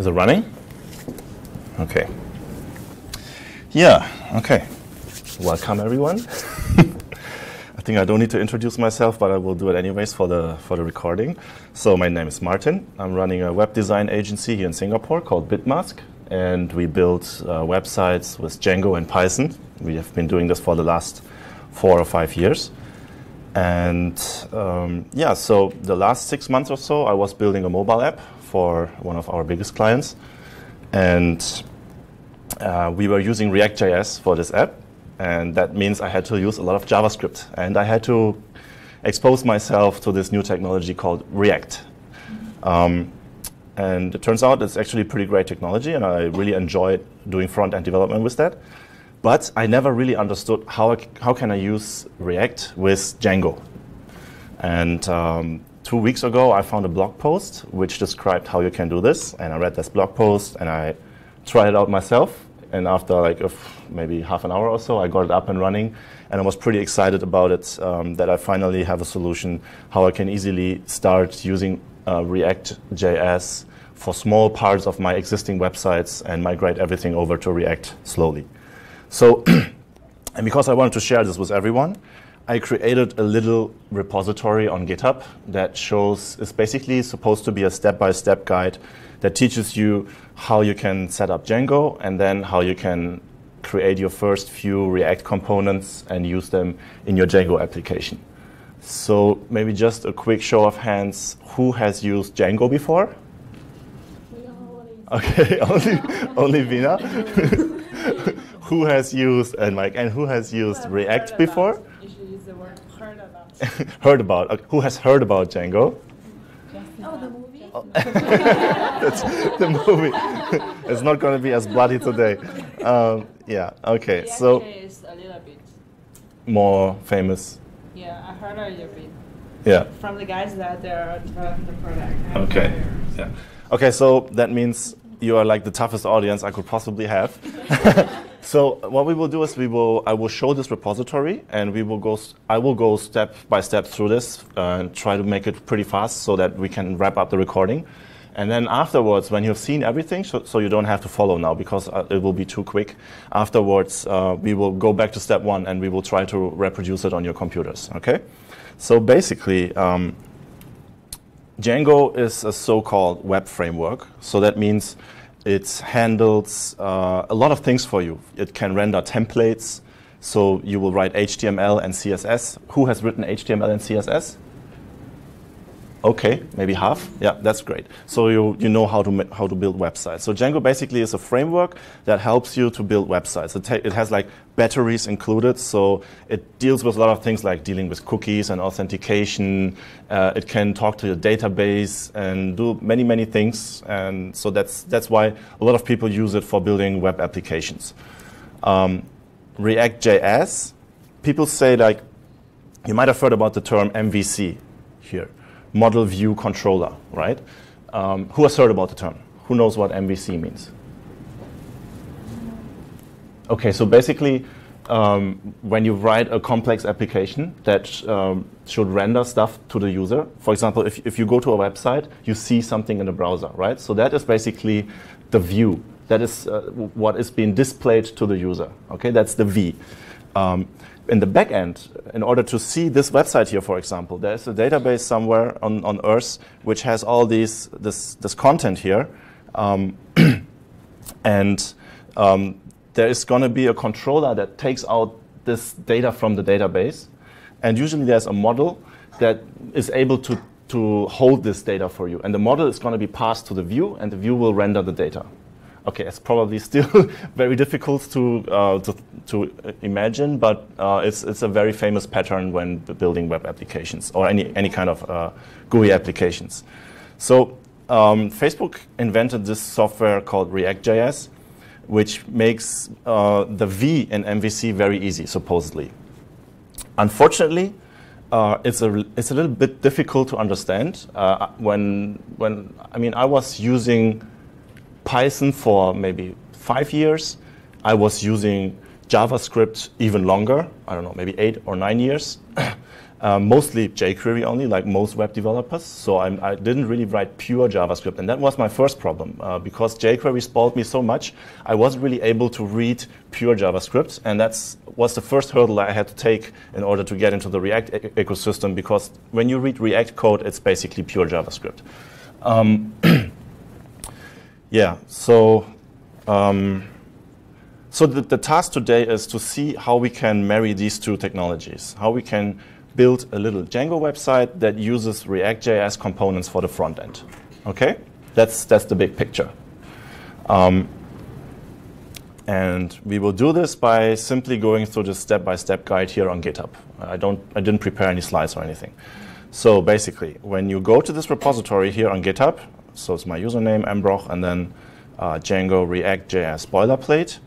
Is it running? Okay. Yeah, okay. Welcome, everyone. I think I don't need to introduce myself, but I will do it anyways for the, for the recording. So, my name is Martin. I'm running a web design agency here in Singapore called Bitmazk, and we build uh, websites with Django and Python. We have been doing this for the last four or five years. And um, yeah, so the last six months or so, I was building a mobile app for one of our biggest clients. And uh, we were using React.js for this app. And that means I had to use a lot of JavaScript. And I had to expose myself to this new technology called React. Um, and it turns out it's actually pretty great technology, and I really enjoyed doing front end development with that. But I never really understood how, I, how can I use React with Django. And um, two weeks ago, I found a blog post which described how you can do this. And I read this blog post and I tried it out myself. And after like maybe half an hour or so, I got it up and running. And I was pretty excited about it um, that I finally have a solution how I can easily start using uh, React.js for small parts of my existing websites and migrate everything over to React slowly. So, and because I wanted to share this with everyone, I created a little repository on GitHub that shows, is basically supposed to be a step-by-step guide that teaches you how you can set up Django and then how you can create your first few React components and use them in your Django application. So maybe just a quick show of hands, who has used Django before? Okay, only, only Vina. who has used and Mike and who has used React before? heard about. Uh, who has heard about Django? Oh, the movie. Oh. That's the movie. it's not going to be as bloody today. Um, yeah. Okay. The so. is a little bit. More famous. Yeah, I heard a little bit. Yeah. From the guys that are developing the product. Okay. Yeah. Okay. So that means you are like the toughest audience I could possibly have. So what we will do is we will I will show this repository and we will go I will go step by step through this uh, and try to make it pretty fast so that we can wrap up the recording. And then afterwards, when you've seen everything, so, so you don't have to follow now because uh, it will be too quick. Afterwards, uh, we will go back to step one and we will try to reproduce it on your computers. Okay? So basically, um, Django is a so-called web framework. So that means it handles uh, a lot of things for you. It can render templates, so you will write HTML and CSS. Who has written HTML and CSS? Okay, maybe half. Yeah, that's great. So you, you know how to, how to build websites. So Django basically is a framework that helps you to build websites. It, it has like batteries included, so it deals with a lot of things like dealing with cookies and authentication. Uh, it can talk to your database and do many, many things. And so that's, that's why a lot of people use it for building web applications. Um, React.js, people say like, you might have heard about the term MVC here model view controller, right? Um, who has heard about the term? Who knows what MVC means? Okay, so basically, um, when you write a complex application that um, should render stuff to the user, for example, if, if you go to a website, you see something in the browser, right? So that is basically the view. That is uh, what is being displayed to the user. Okay, that's the V. Um, in the back end, in order to see this website here, for example, there's a database somewhere on, on Earth which has all these this, this content here. Um, and um, there is going to be a controller that takes out this data from the database. And usually there's a model that is able to, to hold this data for you. And the model is going to be passed to the view, and the view will render the data okay, it's probably still very difficult to, uh, to, to, imagine, but uh, it's, it's a very famous pattern when building web applications or any, any kind of uh, GUI applications. So um, Facebook invented this software called React.js, which makes uh, the V in MVC very easy, supposedly. Unfortunately, uh, it's a it's a little bit difficult to understand. Uh, when when I mean I was using Python for maybe five years. I was using JavaScript even longer, I don't know, maybe eight or nine years. uh, mostly jQuery only, like most web developers. So I'm, I did not really write pure JavaScript, and that was my first problem uh, because jQuery spoiled me so much. I wasn't really able to read pure JavaScript, and that's was the first hurdle I had to take in order to get into the React e ecosystem. Because when you read React code, it's basically pure JavaScript. Um, yeah. So. Um, so the, the task today is to see how we can marry these two technologies, how we can build a little Django website that uses React.js components for the front end. Okay? That's, that's the big picture. Um, and we will do this by simply going through the step-by-step guide here on GitHub. I, don't, I didn't prepare any slides or anything. So basically, when you go to this repository here on GitHub, so it's my username, mbrochh, and then uh, Django React.js boilerplate,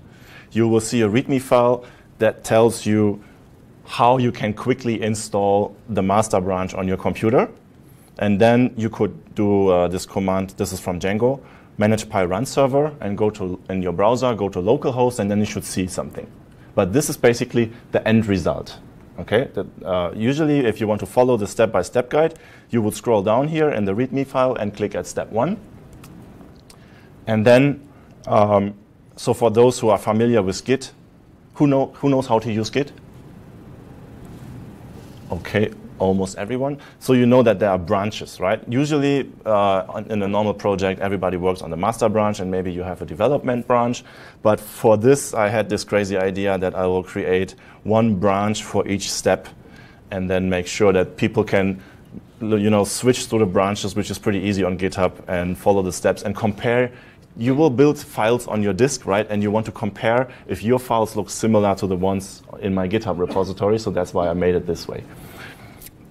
you will see a README file that tells you how you can quickly install the master branch on your computer. And then you could do uh, this command, this is from Django, manage py run server and go to, in your browser, go to localhost, and then you should see something. But this is basically the end result. Okay, that, uh, usually if you want to follow the step-by-step -step guide, you would scroll down here in the README file and click at step one. And then, um, so for those who are familiar with Git, who, know, who knows how to use Git? Okay, almost everyone. So you know that there are branches, right? Usually uh, in a normal project, everybody works on the master branch and maybe you have a development branch. But for this, I had this crazy idea that I will create one branch for each step and then make sure that people can you know, switch through the branches, which is pretty easy on GitHub, and follow the steps and compare you will build files on your disk, right? And you want to compare if your files look similar to the ones in my GitHub repository. So that's why I made it this way.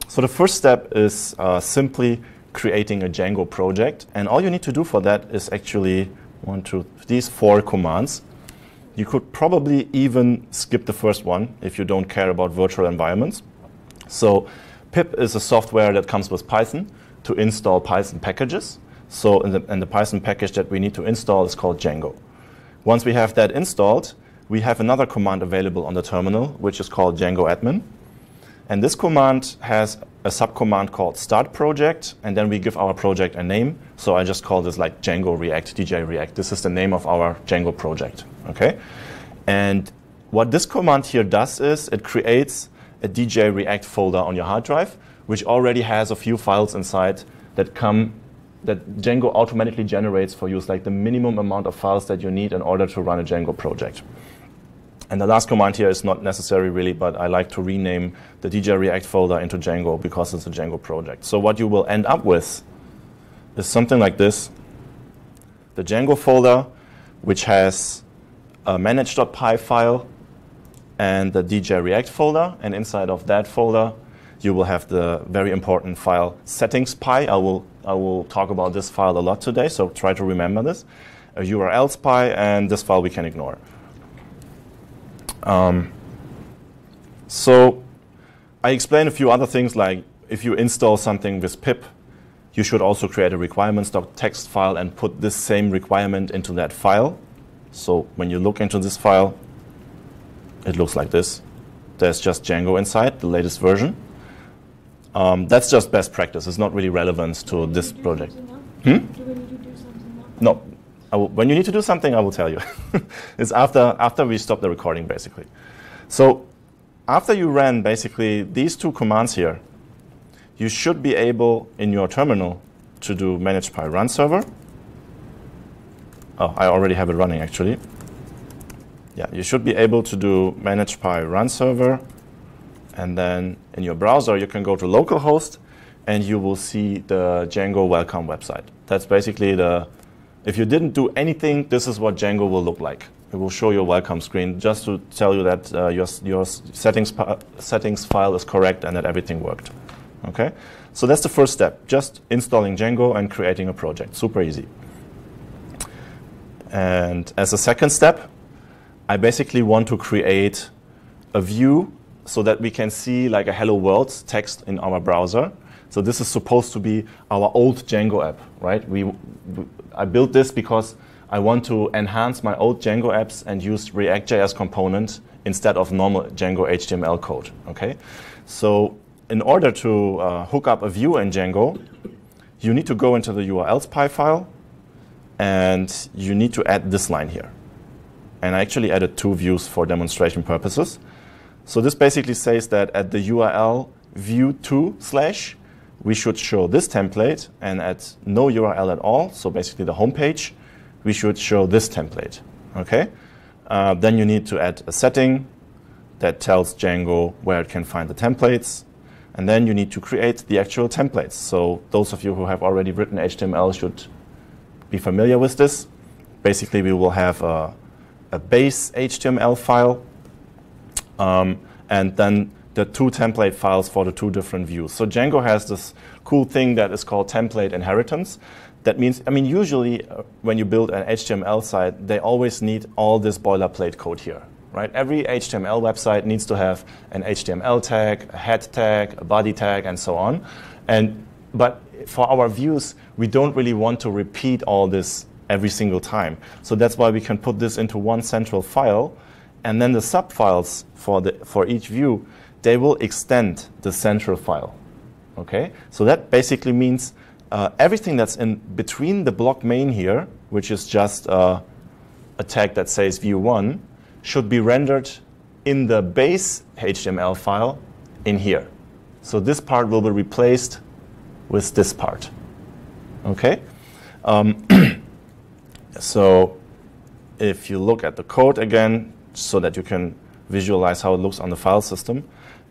So the first step is uh, simply creating a Django project. And all you need to do for that is actually one, two, these four commands. You could probably even skip the first one if you don't care about virtual environments. So pip is a software that comes with Python to install Python packages. So in the, in the Python package that we need to install is called Django. Once we have that installed, we have another command available on the terminal, which is called Django admin. And this command has a subcommand called start project, and then we give our project a name. So I just call this like Django React, DJ React. This is the name of our Django project, okay? And what this command here does is it creates a DJ React folder on your hard drive, which already has a few files inside that come that Django automatically generates for you. It's like the minimum amount of files that you need in order to run a Django project. And the last command here is not necessary really, but I like to rename the DJ React folder into Django because it's a Django project. So what you will end up with is something like this. The Django folder, which has a manage.py file and the DJ React folder. And inside of that folder, you will have the very important file settings.py. I will, I will talk about this file a lot today, so try to remember this. A URLs.py, and this file we can ignore. Um, so I explained a few other things like if you install something with pip, you should also create a requirements.txt file and put this same requirement into that file. So when you look into this file, it looks like this. There's just Django inside, the latest version. Um, that's just best practice. It's not really relevant to this project. Hmm? No, when you need to do something, I will tell you. it's after, after we stop the recording, basically. So after you ran basically these two commands here, you should be able in your terminal to do manage py run server. Oh, I already have it running actually. Yeah, you should be able to do manage py run server. And then in your browser, you can go to localhost and you will see the Django welcome website. That's basically the if you didn't do anything, this is what Django will look like. It will show your welcome screen just to tell you that uh, your, your settings, settings file is correct and that everything worked. Okay? So that's the first step, just installing Django and creating a project. Super easy. And as a second step, I basically want to create a view so that we can see like a hello world text in our browser. So this is supposed to be our old Django app, right? We, I built this because I want to enhance my old Django apps and use React.js component instead of normal Django HTML code. Okay, so in order to uh, hook up a view in Django, you need to go into the URLs.py file and you need to add this line here. And I actually added two views for demonstration purposes. So this basically says that at the URL view2 slash, we should show this template, and at no URL at all, so basically the home page, we should show this template. Okay? Uh, then you need to add a setting that tells Django where it can find the templates. And then you need to create the actual templates. So those of you who have already written HTML should be familiar with this. Basically, we will have a, a base HTML file um, and then the two template files for the two different views. So Django has this cool thing that is called template inheritance. That means, I mean, usually uh, when you build an HTML site, they always need all this boilerplate code here, right? Every HTML website needs to have an HTML tag, a head tag, a body tag, and so on. And but for our views, we don't really want to repeat all this every single time. So that's why we can put this into one central file, and then the subfiles for the for each view, they will extend the central file. Okay, so that basically means uh, everything that's in between the block main here, which is just uh, a tag that says view one, should be rendered in the base HTML file in here. So this part will be replaced with this part. Okay? Um, so if you look at the code again, so that you can visualize how it looks on the file system,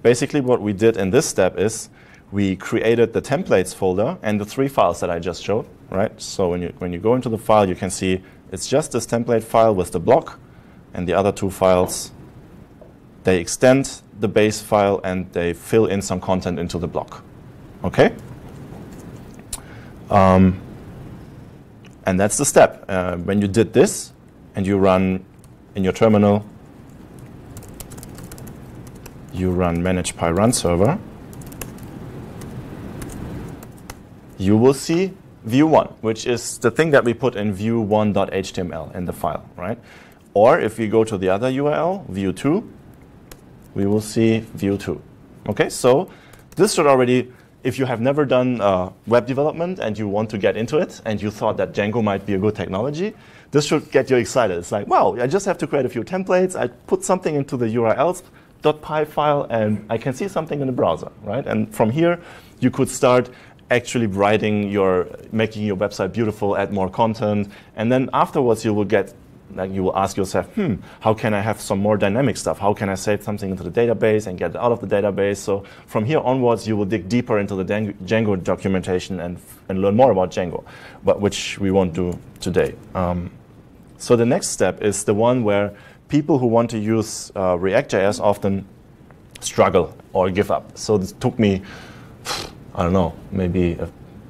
basically what we did in this step is we created the templates folder and the three files that I just showed, right? So when you, when you go into the file, you can see it's just this template file with the block, and the other two files, they extend the base file and they fill in some content into the block. Okay? Um, and that's the step. Uh, when you did this and you run in your terminal, you run manage py run server, you will see view1, which is the thing that we put in view1.html in the file, right? Or if we go to the other URL, view2, we will see view2. Okay, so this should already, if you have never done uh, web development and you want to get into it and you thought that Django might be a good technology, this should get you excited. It's like, wow, I just have to create a few templates. I put something into the URLs.py file and I can see something in the browser, right? And from here, you could start actually writing your, making your website beautiful, add more content, and then afterwards you will get like you will ask yourself, hmm, how can I have some more dynamic stuff? How can I save something into the database and get it out of the database? So from here onwards, you will dig deeper into the Django documentation and, and learn more about Django, but which we won't do today. Um, so the next step is the one where people who want to use uh, React.js often struggle or give up. So this took me, I don't know, maybe a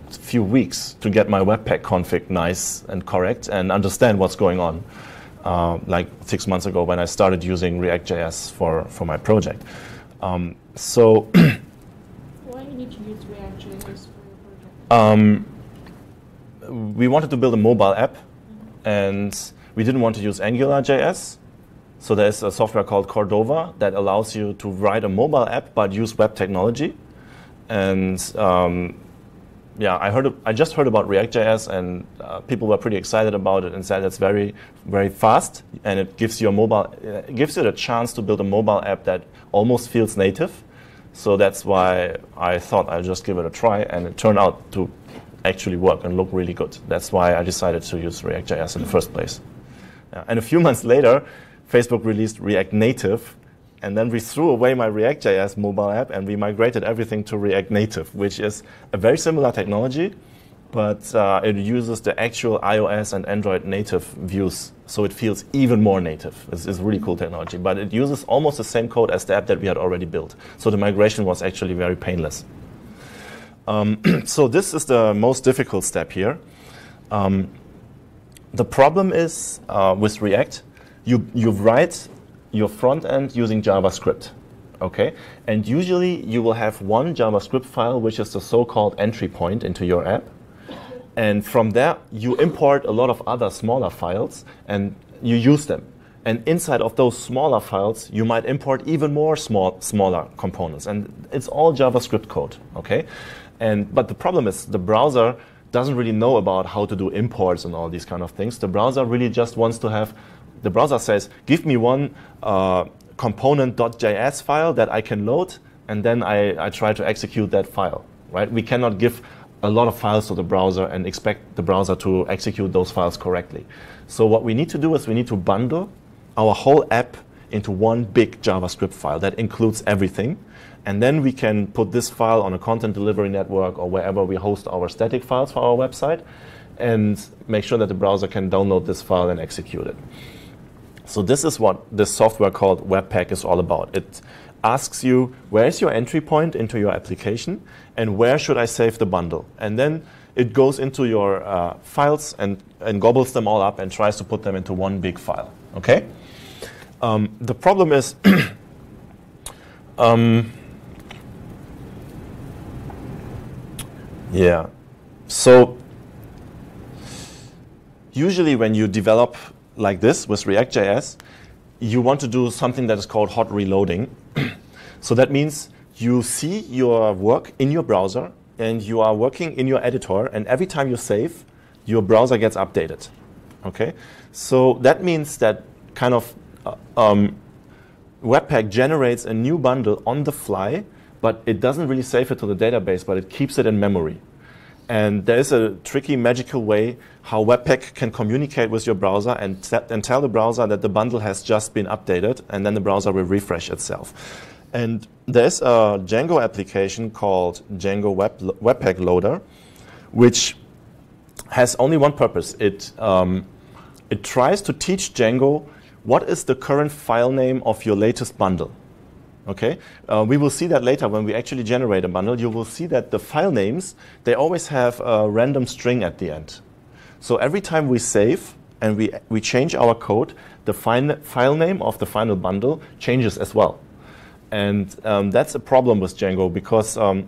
few weeks to get my Webpack config nice and correct and understand what's going on uh, like six months ago when I started using React.js for, for my project. Um, so. Why you need to use React.js for your project? Um, we wanted to build a mobile app, mm-hmm. and we didn't want to use AngularJS. So there's a software called Cordova that allows you to write a mobile app but use web technology. And um, yeah, I heard. I just heard about React.js, and uh, people were pretty excited about it and said it's very, very fast, and it gives you a mobile, it gives you the chance to build a mobile app that almost feels native. So that's why I thought I'd just give it a try, and it turned out to actually work and look really good. That's why I decided to use React.js in the first place. Yeah. And a few months later, Facebook released React Native, and then we threw away my React.js mobile app and we migrated everything to React Native, which is a very similar technology, but uh, it uses the actual iOS and Android native views, so it feels even more native. It's, it's really cool technology, but it uses almost the same code as the app that we had already built. So the migration was actually very painless. Um, so this is the most difficult step here. Um, the problem is uh, with React, you, you write your front end using JavaScript. Okay, and usually you will have one JavaScript file, which is the so-called entry point into your app. And from there, you import a lot of other smaller files and you use them. And inside of those smaller files, you might import even more small, smaller components. And it's all JavaScript code, okay? And, but the problem is the browser doesn't really know about how to do imports and all these kind of things. The browser really just wants to have, the browser says, give me one uh, component.js file that I can load, and then I, I try to execute that file, right? We cannot give a lot of files to the browser and expect the browser to execute those files correctly. So what we need to do is we need to bundle our whole app into one big JavaScript file that includes everything. And then we can put this file on a content delivery network or wherever we host our static files for our website and make sure that the browser can download this file and execute it. So this is what this software called Webpack is all about. It asks you where is your entry point into your application and where should I save the bundle. And then it goes into your uh, files and, and gobbles them all up and tries to put them into one big file. Okay? Um, the problem is, um, yeah. So usually when you develop like this with React.js, you want to do something that is called hot reloading. so that means you see your work in your browser and you are working in your editor, and every time you save, your browser gets updated. Okay? So that means that kind of uh, um, Webpack generates a new bundle on the fly, but it doesn't really save it to the database, but it keeps it in memory. And there is a tricky, magical way how Webpack can communicate with your browser and, and tell the browser that the bundle has just been updated, and then the browser will refresh itself. And there's a Django application called Django Web, Webpack Loader, which has only one purpose. It, um, it tries to teach Django what is the current file name of your latest bundle. Okay, uh, we will see that later when we actually generate a bundle. You will see that the file names they always have a random string at the end. So every time we save and we we change our code, the file name of the final bundle changes as well, and um, that's a problem with Django because um,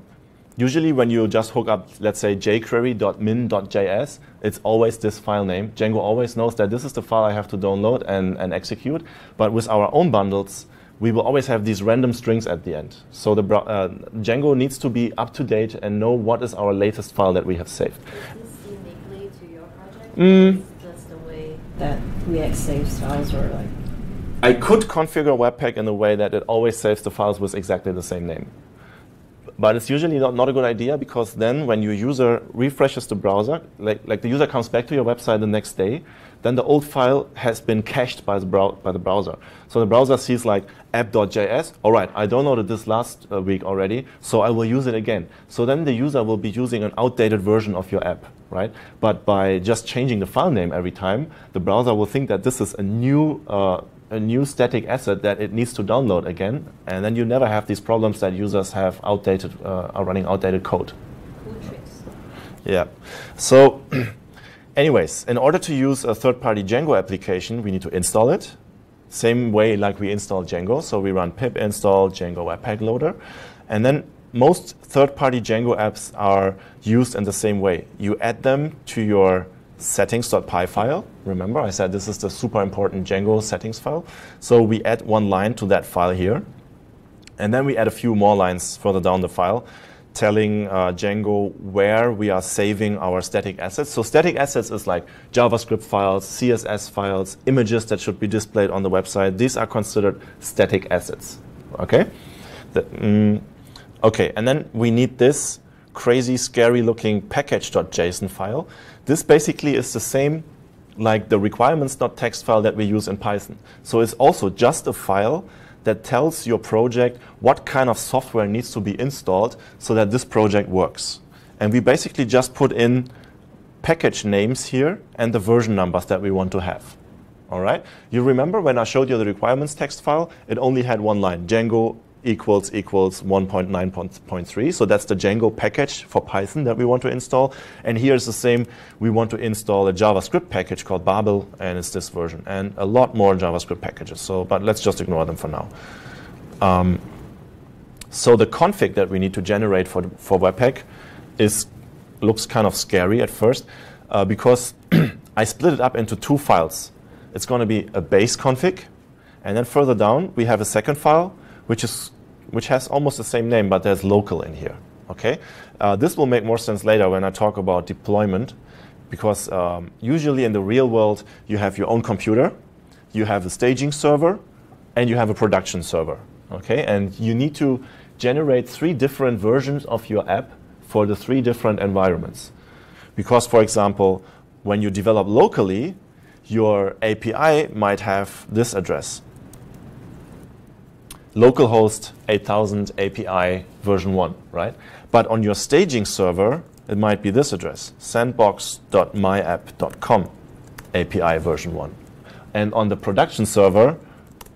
usually when you just hook up, let's say jquery.min.js, it's always this file name. Django always knows that this is the file I have to download and, and execute. But with our own bundles, we will always have these random strings at the end. So the uh, Django needs to be up to date and know what is our latest file that we have saved. Is this uniquely to your project? Mm. That's the way that React saves files or like? I could configure Webpack in a way that it always saves the files with exactly the same name. But it's usually not, not a good idea because then when your user refreshes the browser, like, like the user comes back to your website the next day, then the old file has been cached by the, brow- by the browser. So the browser sees like app.js, all right, I downloaded this last uh, week already, so I will use it again. So then the user will be using an outdated version of your app, right? But by just changing the file name every time, the browser will think that this is a new uh, a new static asset that it needs to download again, and then you never have these problems that users have outdated, uh, are running outdated code. Cool tricks. Yeah. So, anyways, in order to use a third-party Django application, we need to install it. Same way like we install Django. So we run pip install Django Webpack Loader, and then most third-party Django apps are used in the same way. You add them to your settings.py file. Remember, I said this is the super important Django settings file. So we add one line to that file here. And then we add a few more lines further down the file telling uh, Django where we are saving our static assets. So static assets is like JavaScript files, CSS files, images that should be displayed on the website. These are considered static assets. Okay? The, mm, okay, and then we need this crazy, scary looking package.json file this basically is the same like the requirements.txt file that we use in Python. So it's also just a file that tells your project what kind of software needs to be installed so that this project works. And we basically just put in package names here and the version numbers that we want to have. All right? You remember when I showed you the requirements text file, it only had one line, Django equals equals 1.9.3. So that's the Django package for Python that we want to install. And here's the same. We want to install a JavaScript package called Babel, and it's this version, and a lot more JavaScript packages. So, but let's just ignore them for now. Um, so the config that we need to generate for, for Webpack is looks kind of scary at first uh, because I split it up into two files. it's going to be a base config. And then further down, we have a second file, which, is, which has almost the same name, but there's local in here. Okay? Uh, this will make more sense later when I talk about deployment, because um, usually in the real world, you have your own computer, you have a staging server, and you have a production server. Okay? And you need to generate three different versions of your app for the three different environments. Because, for example, when you develop locally, your API might have this address localhost 8000 API version 1, right? But on your staging server, it might be this address sandbox.myapp.com API version 1. And on the production server,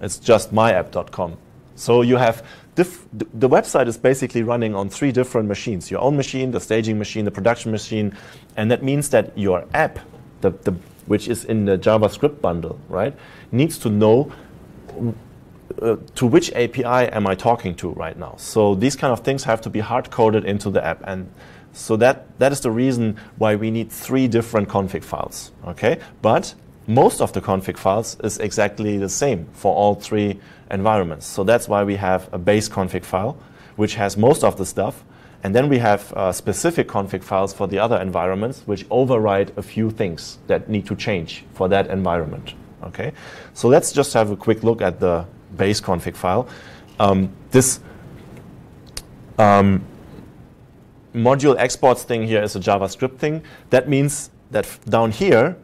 it's just myapp.com. So you have the website is basically running on three different machines your own machine, the staging machine, the production machine. And that means that your app, the, the, which is in the JavaScript bundle, right, needs to know uh, to which API am I talking to right now? So these kind of things have to be hard coded into the app. And so that, that is the reason why we need three different config files. Okay? But most of the config files is exactly the same for all three environments. So that's why we have a base config file, which has most of the stuff. And then we have uh, specific config files for the other environments, which override a few things that need to change for that environment. Okay, so let's just have a quick look at the base config file. Um, this um, module exports thing here is a JavaScript thing. That means that down here,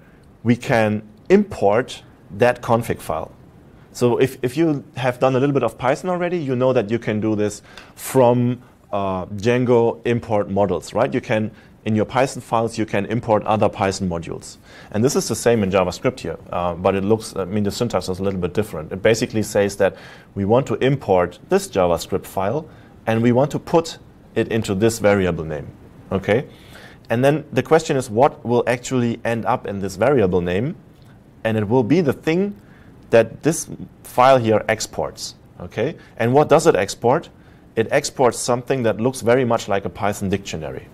we can import that config file. So if, if you have done a little bit of Python already, you know that you can do this from uh, Django import models, right? You can, in your Python files, you can import other Python modules. And this is the same in JavaScript here, uh, but it looks, I mean, the syntax is a little bit different. It basically says that we want to import this JavaScript file, and we want to put it into this variable name, okay? And then the question is, what will actually end up in this variable name? And it will be the thing that this file here exports. Okay? And what does it export? It exports something that looks very much like a Python dictionary.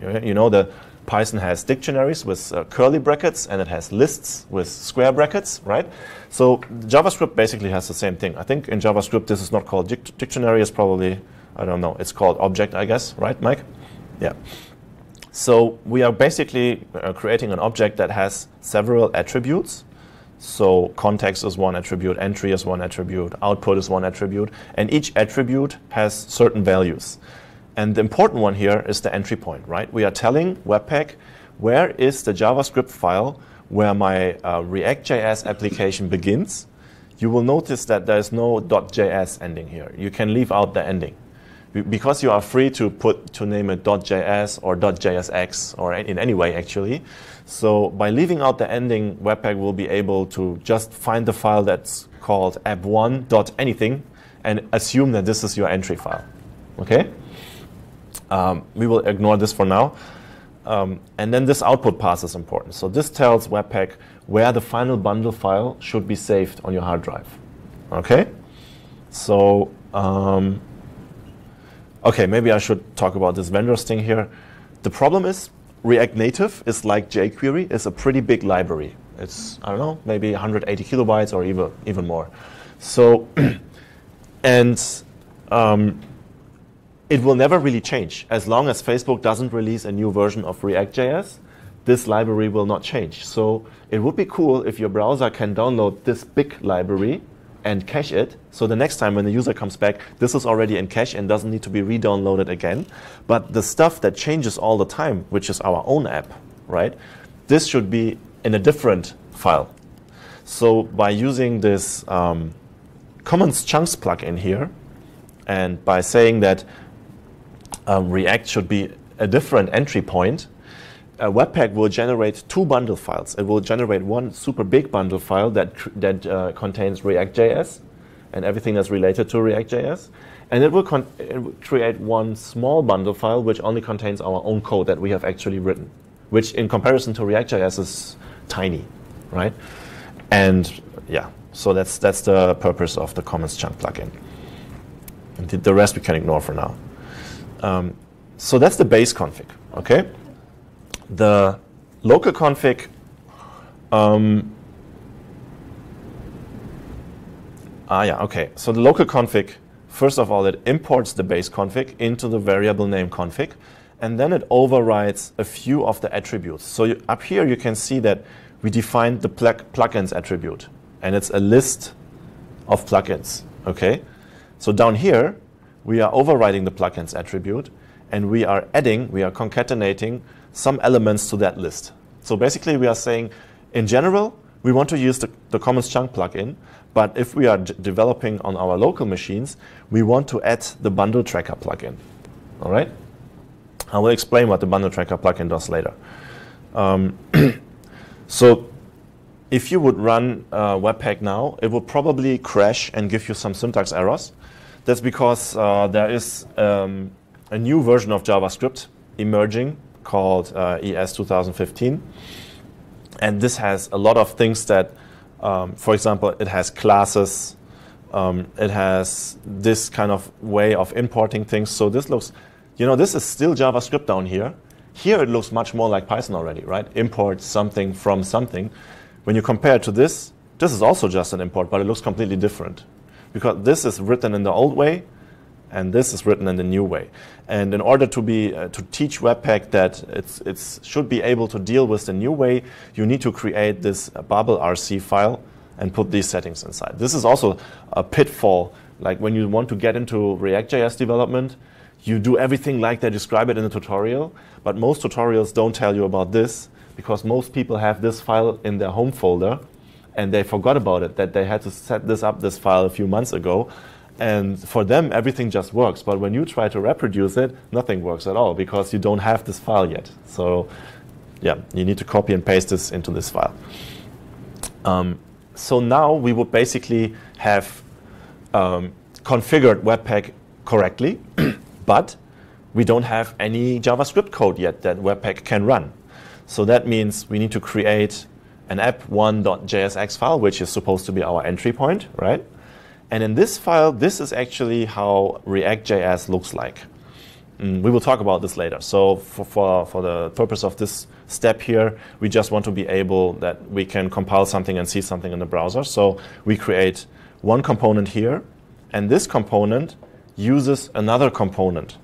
You know, the Python has dictionaries with uh, curly brackets and it has lists with square brackets, right? So JavaScript basically has the same thing. I think in JavaScript this is not called dic dictionary, it's probably, I don't know, it's called object, I guess, right, Mike? Yeah. So we are basically uh, creating an object that has several attributes so context is one attribute, entry is one attribute, output is one attribute, and each attribute has certain values. And the important one here is the entry point, right? We are telling Webpack where is the JavaScript file where my uh, React.js application begins. You will notice that there is no .js ending here. You can leave out the ending because you are free to put to name it .js or .jsx or in any way actually. So by leaving out the ending, Webpack will be able to just find the file that's called app1.anything and assume that this is your entry file. Okay? Um, we will ignore this for now. Um, and then this output path is important. So this tells Webpack where the final bundle file should be saved on your hard drive. Okay? So, um, okay, maybe I should talk about this vendors thing here. The problem is React Native is like jQuery, it's a pretty big library. It's, I don't know, maybe 180 kilobytes or even, even more. So, and um, it will never really change. As long as Facebook doesn't release a new version of React.js, this library will not change. So it would be cool if your browser can download this big library and cache it. So the next time when the user comes back, this is already in cache and doesn't need to be re-downloaded again. But the stuff that changes all the time, which is our own app, right? This should be in a different file. So by using this um, Commons Chunks plugin here, and by saying that um, React should be a different entry point, uh, Webpack will generate two bundle files. It will generate one super big bundle file that, that uh, contains React.js and everything that's related to React.js. And it will, it will, create one small bundle file which only contains our own code that we have actually written, which in comparison to React.js is tiny, right? And yeah, so that's, that's the purpose of the Commons Chunk plugin. And the, the rest we can ignore for now. Um, so that's the base config, okay? the local config um, Ah, yeah, okay. So the local config, first of all, it imports the base config into the variable name config, and then it overrides a few of the attributes. So you, up here you can see that we defined the plug plugins attribute, and it's a list of plugins, okay? So down here, we are overriding the plugins attribute, and we are adding, we are concatenating some elements to that list. So basically we are saying, in general, we want to use the, the Commons Chunk plugin, but if we are developing on our local machines, we want to add the bundle tracker plugin. All right? I will explain what the bundle tracker plugin does later. Um, so if you would run uh, Webpack now, it would probably crash and give you some syntax errors. That's because uh, there is um, a new version of JavaScript emerging called uh, ES 2015. And this has a lot of things that, um, for example, it has classes, um, it has this kind of way of importing things. So this looks, you know, this is still JavaScript down here. Here it looks much more like Python already, right? Import something from something. When you compare it to this, this is also just an import, but it looks completely different. Because this is written in the old way, and this is written in the new way. And in order to be uh, to teach Webpack that it's it's should be able to deal with the new way, you need to create this Babel RC file and put these settings inside. This is also a pitfall. Like when you want to get into React.js development, you do everything like they describe it in the tutorial, but most tutorials don't tell you about this because most people have this file in their home folder and they forgot about it, that they had to set this up, this file, a few months ago. And for them, everything just works. But when you try to reproduce it, nothing works at all because you don't have this file yet. So, yeah, you need to copy and paste this into this file. Um, so now we would basically have um, configured Webpack correctly, but we don't have any JavaScript code yet that Webpack can run. So that means we need to create an app1.jsx file, which is supposed to be our entry point, right? And in this file, this is actually how React.js looks like. Mm, we will talk about this later. So for, for, for the purpose of this step here, we just want to be able that we can compile something and see something in the browser. So we create one component here, and this component uses another component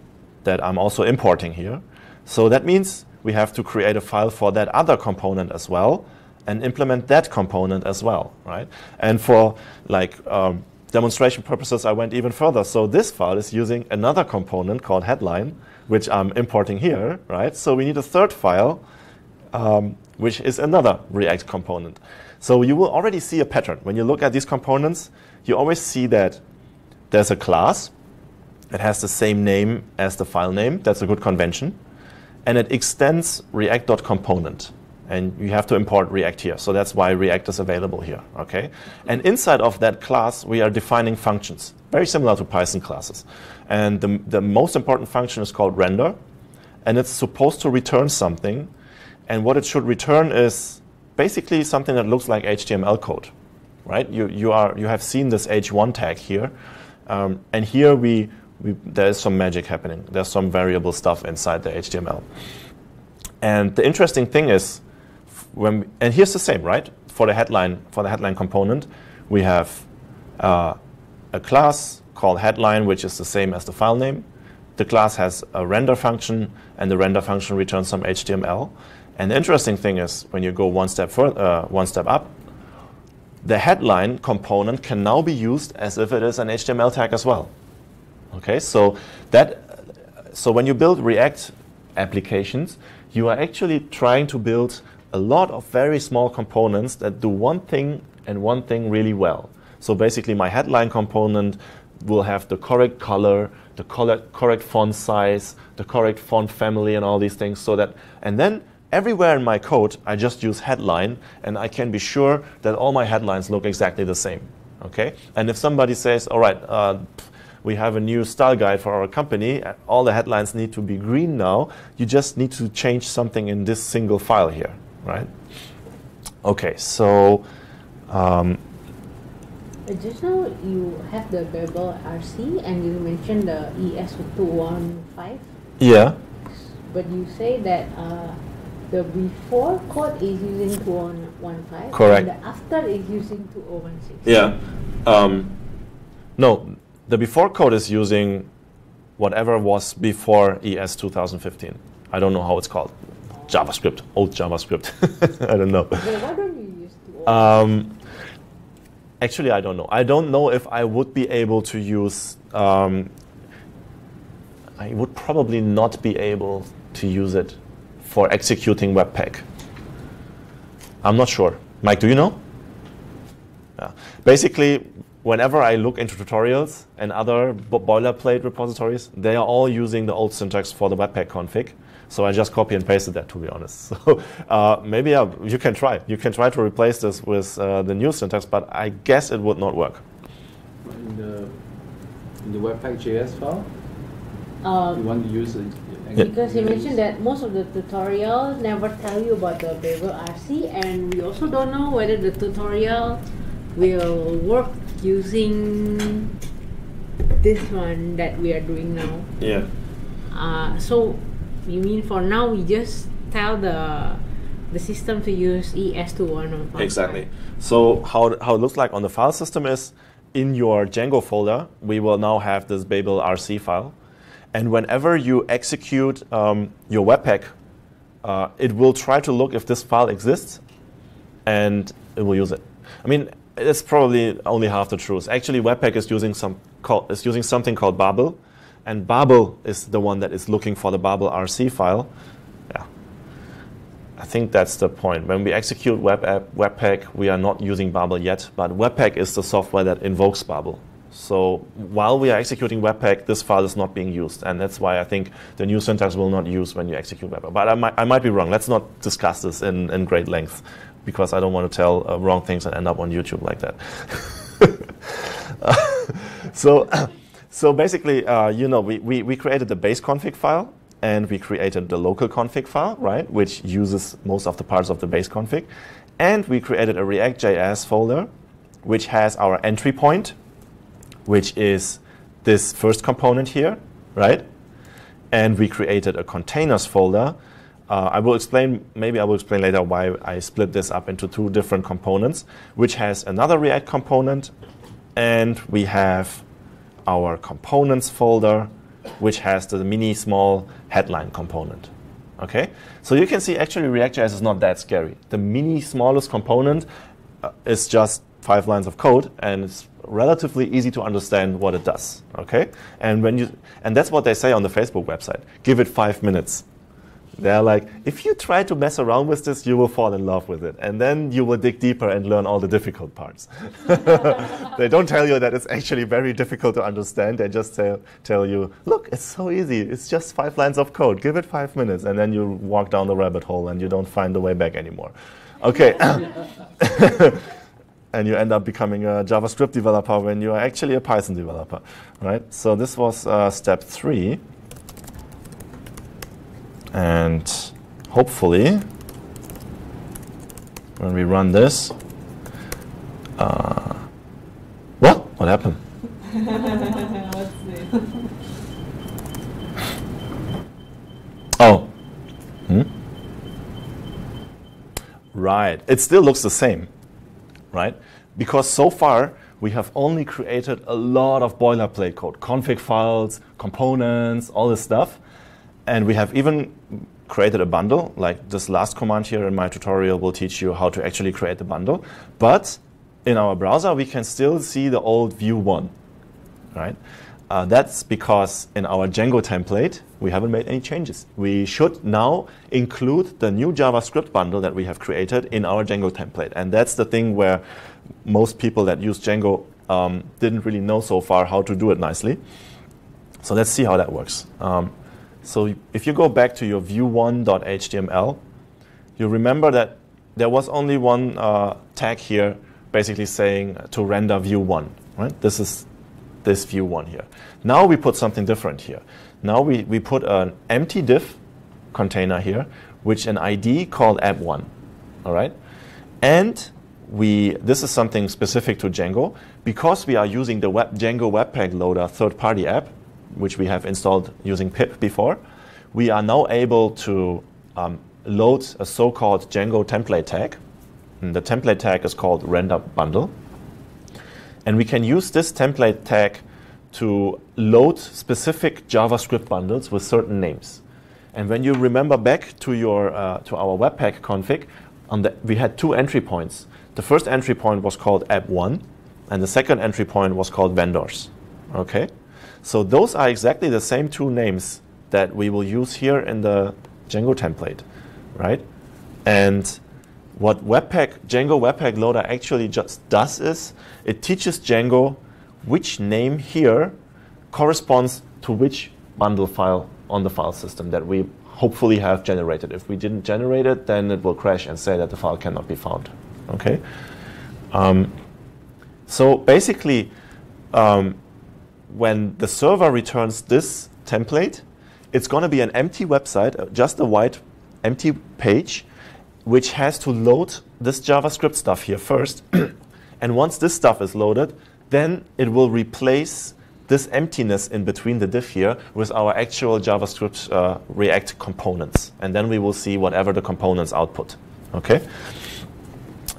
that I'm also importing here. So that means we have to create a file for that other component as well and implement that component as well, right? And for like um, demonstration purposes, I went even further. So this file is using another component called headline, which I'm importing here, right? So we need a third file, um, which is another React component. So you will already see a pattern. When you look at these components, you always see that there's a class. It has the same name as the file name. That's a good convention. And it extends react.component and you have to import React here. So that's why React is available here, okay? And inside of that class, we are defining functions, very similar to Python classes. And the, the most important function is called render, and it's supposed to return something. And what it should return is basically something that looks like HTML code, right? You, you, are, you have seen this h1 tag here. Um, and here we, we, there is some magic happening. There's some variable stuff inside the HTML. And the interesting thing is, when and here's the same, right? For the headline, for the headline component, we have uh, a class called headline, which is the same as the file name. The class has a render function, and the render function returns some HTML. And the interesting thing is, when you go one step uh, one step up, the headline component can now be used as if it is an HTML tag as well. Okay, so that so when you build React applications, you are actually trying to build a lot of very small components that do one thing and one thing really well. So basically my headline component will have the correct color, the correct font size, the correct font family and all these things so that, and then everywhere in my code, I just use headline and I can be sure that all my headlines look exactly the same. Okay? And if somebody says, all right, uh, we have a new style guide for our company, all the headlines need to be green now, you just need to change something in this single file here right? Okay, so. Um, just now you have the Babel RC and you mentioned the ES 215. Yeah. But you say that uh, the before code is using 2115. Correct. And the after is using 2016. Yeah. Um, No, the before code is using whatever was before ES 2015. I don't know how it's called. JavaScript, old JavaScript. I don't know. But why don't you use two? Um, actually, I don't know. I don't know if I would be able to use. Um, I would probably not be able to use it for executing Webpack. I'm not sure. Mike, do you know? Yeah. Basically, whenever I look into tutorials and other boilerplate repositories, they are all using the old syntax for the Webpack config. So I just copy and pasted that, to be honest. So uh, maybe uh, you can try. You can try to replace this with uh, the new syntax, but I guess it would not work. In the in the Webpack.js file, you Um, want to use it. because you mentioned that most of the tutorials never tell you about the Babel RC, and we also don't know whether the tutorial will work using this one that we are doing now. Yeah. Uh, so you mean for now we just tell the the system to use E ES21 on Exactly. So how, how it looks like on the file system is in your Django folder, we will now have this Babel RC file. And whenever you execute um, your Webpack, uh, it will try to look if this file exists and it will use it. I mean, it's probably only half the truth. Actually, Webpack is using, some call, is using something called Babel, and Babel is the one that is looking for the Babel RC file. Yeah. I think that's the point. When we execute web app, Webpack, we are not using Babel yet, but Webpack is the software that invokes Babel. So while we are executing Webpack, this file is not being used, and that's why I think the new syntax will not use when you execute Webpack. But I might, I might be wrong. Let's not discuss this in, in great length, because I don't want to tell uh, wrong things and end up on YouTube like that. so, so basically, uh, you know, we, we, we created the base config file, and we created the local config file, right, which uses most of the parts of the base config. And we created a React.js folder, which has our entry point, which is this first component here, right? And we created a containers folder. Uh, I will explain, maybe I will explain later why I split this up into two different components, which has another React component, and we have our components folder, which has the mini small headline component. Okay, so you can see actually React.js is not that scary. The mini smallest component uh, is just five lines of code, and it's relatively easy to understand what it does. Okay, and when you and that's what they say on the Facebook website. Give it five minutes. They're like, if you try to mess around with this, you will fall in love with it. And then you will dig deeper and learn all the difficult parts. they don't tell you that it's actually very difficult to understand. They just tell, tell you, look, it's so easy. It's just five lines of code. Give it five minutes. And then you walk down the rabbit hole and you don't find the way back anymore. Okay. and you end up becoming a JavaScript developer when you are actually a Python developer, right? So this was uh, step three. And hopefully, when we run this, uh, what? What happened? Let's see. Oh. Hmm? Right. It still looks the same, right? Because so far we have only created a lot of boilerplate code, config files, components, all this stuff. And we have even created a bundle, like this last command here in my tutorial will teach you how to actually create the bundle. But in our browser, we can still see the old view one, right? Uh, that's because in our Django template, we haven't made any changes. We should now include the new JavaScript bundle that we have created in our Django template. And that's the thing where most people that use Django um, didn't really know so far how to do it nicely. So let's see how that works. Um, so if you go back to your view1.html, you remember that there was only one uh, tag here basically saying to render view 1, right? This is this view 1 here. Now we put something different here. Now we, we put an empty div container here, which an ID called app1, all right? And we, this is something specific to Django. Because we are using the web, Django Webpack Loader third-party app, which we have installed using pip before, we are now able to um, load a so-called Django template tag. And the template tag is called render bundle. And we can use this template tag to load specific JavaScript bundles with certain names. And when you remember back to, your, uh, to our Webpack config, on the, we had two entry points. The first entry point was called app1, and the second entry point was called vendors. Okay? So those are exactly the same two names that we will use here in the Django template, right? And what Webpack, Django Webpack Loader actually just does is it teaches Django which name here corresponds to which bundle file on the file system that we hopefully have generated. If we didn't generate it, then it will crash and say that the file cannot be found. Okay. Um, so basically, um, when the server returns this template, it's going to be an empty website, uh, just a white empty page, which has to load this JavaScript stuff here first. and once this stuff is loaded, then it will replace this emptiness in between the div here with our actual JavaScript uh, React components. And then we will see whatever the components output. Okay?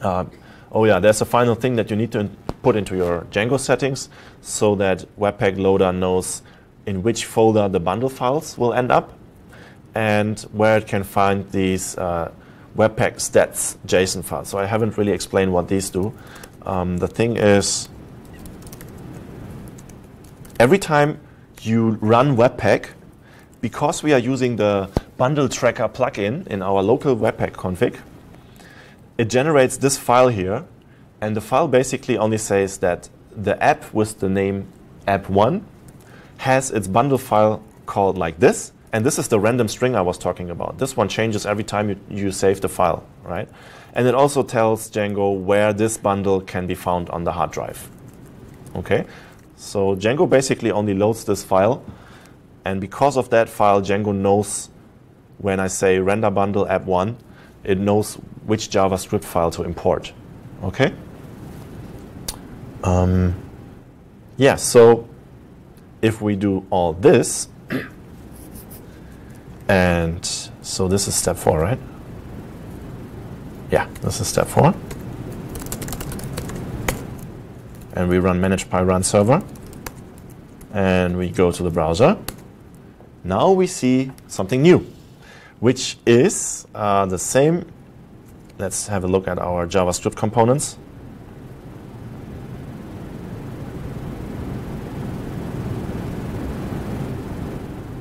Uh, oh yeah, there's a final thing that you need to put into your Django settings so that Webpack Loader knows in which folder the bundle files will end up and where it can find these uh, Webpack stats JSON files. So I haven't really explained what these do. Um, the thing is, every time you run Webpack, because we are using the bundle tracker plugin in our local Webpack config, it generates this file here, and the file basically only says that the app with the name app1 has its bundle file called like this, and this is the random string I was talking about. This one changes every time you, you save the file, right? And it also tells Django where this bundle can be found on the hard drive. Okay, so Django basically only loads this file, and because of that file, Django knows when I say render bundle app1, it knows which JavaScript file to import. Okay? Um, yeah, so if we do all this, and so this is step four, right? Yeah, this is step four. And we run manage py run server. And we go to the browser. Now we see something new, which is uh, the same. Let's have a look at our JavaScript components.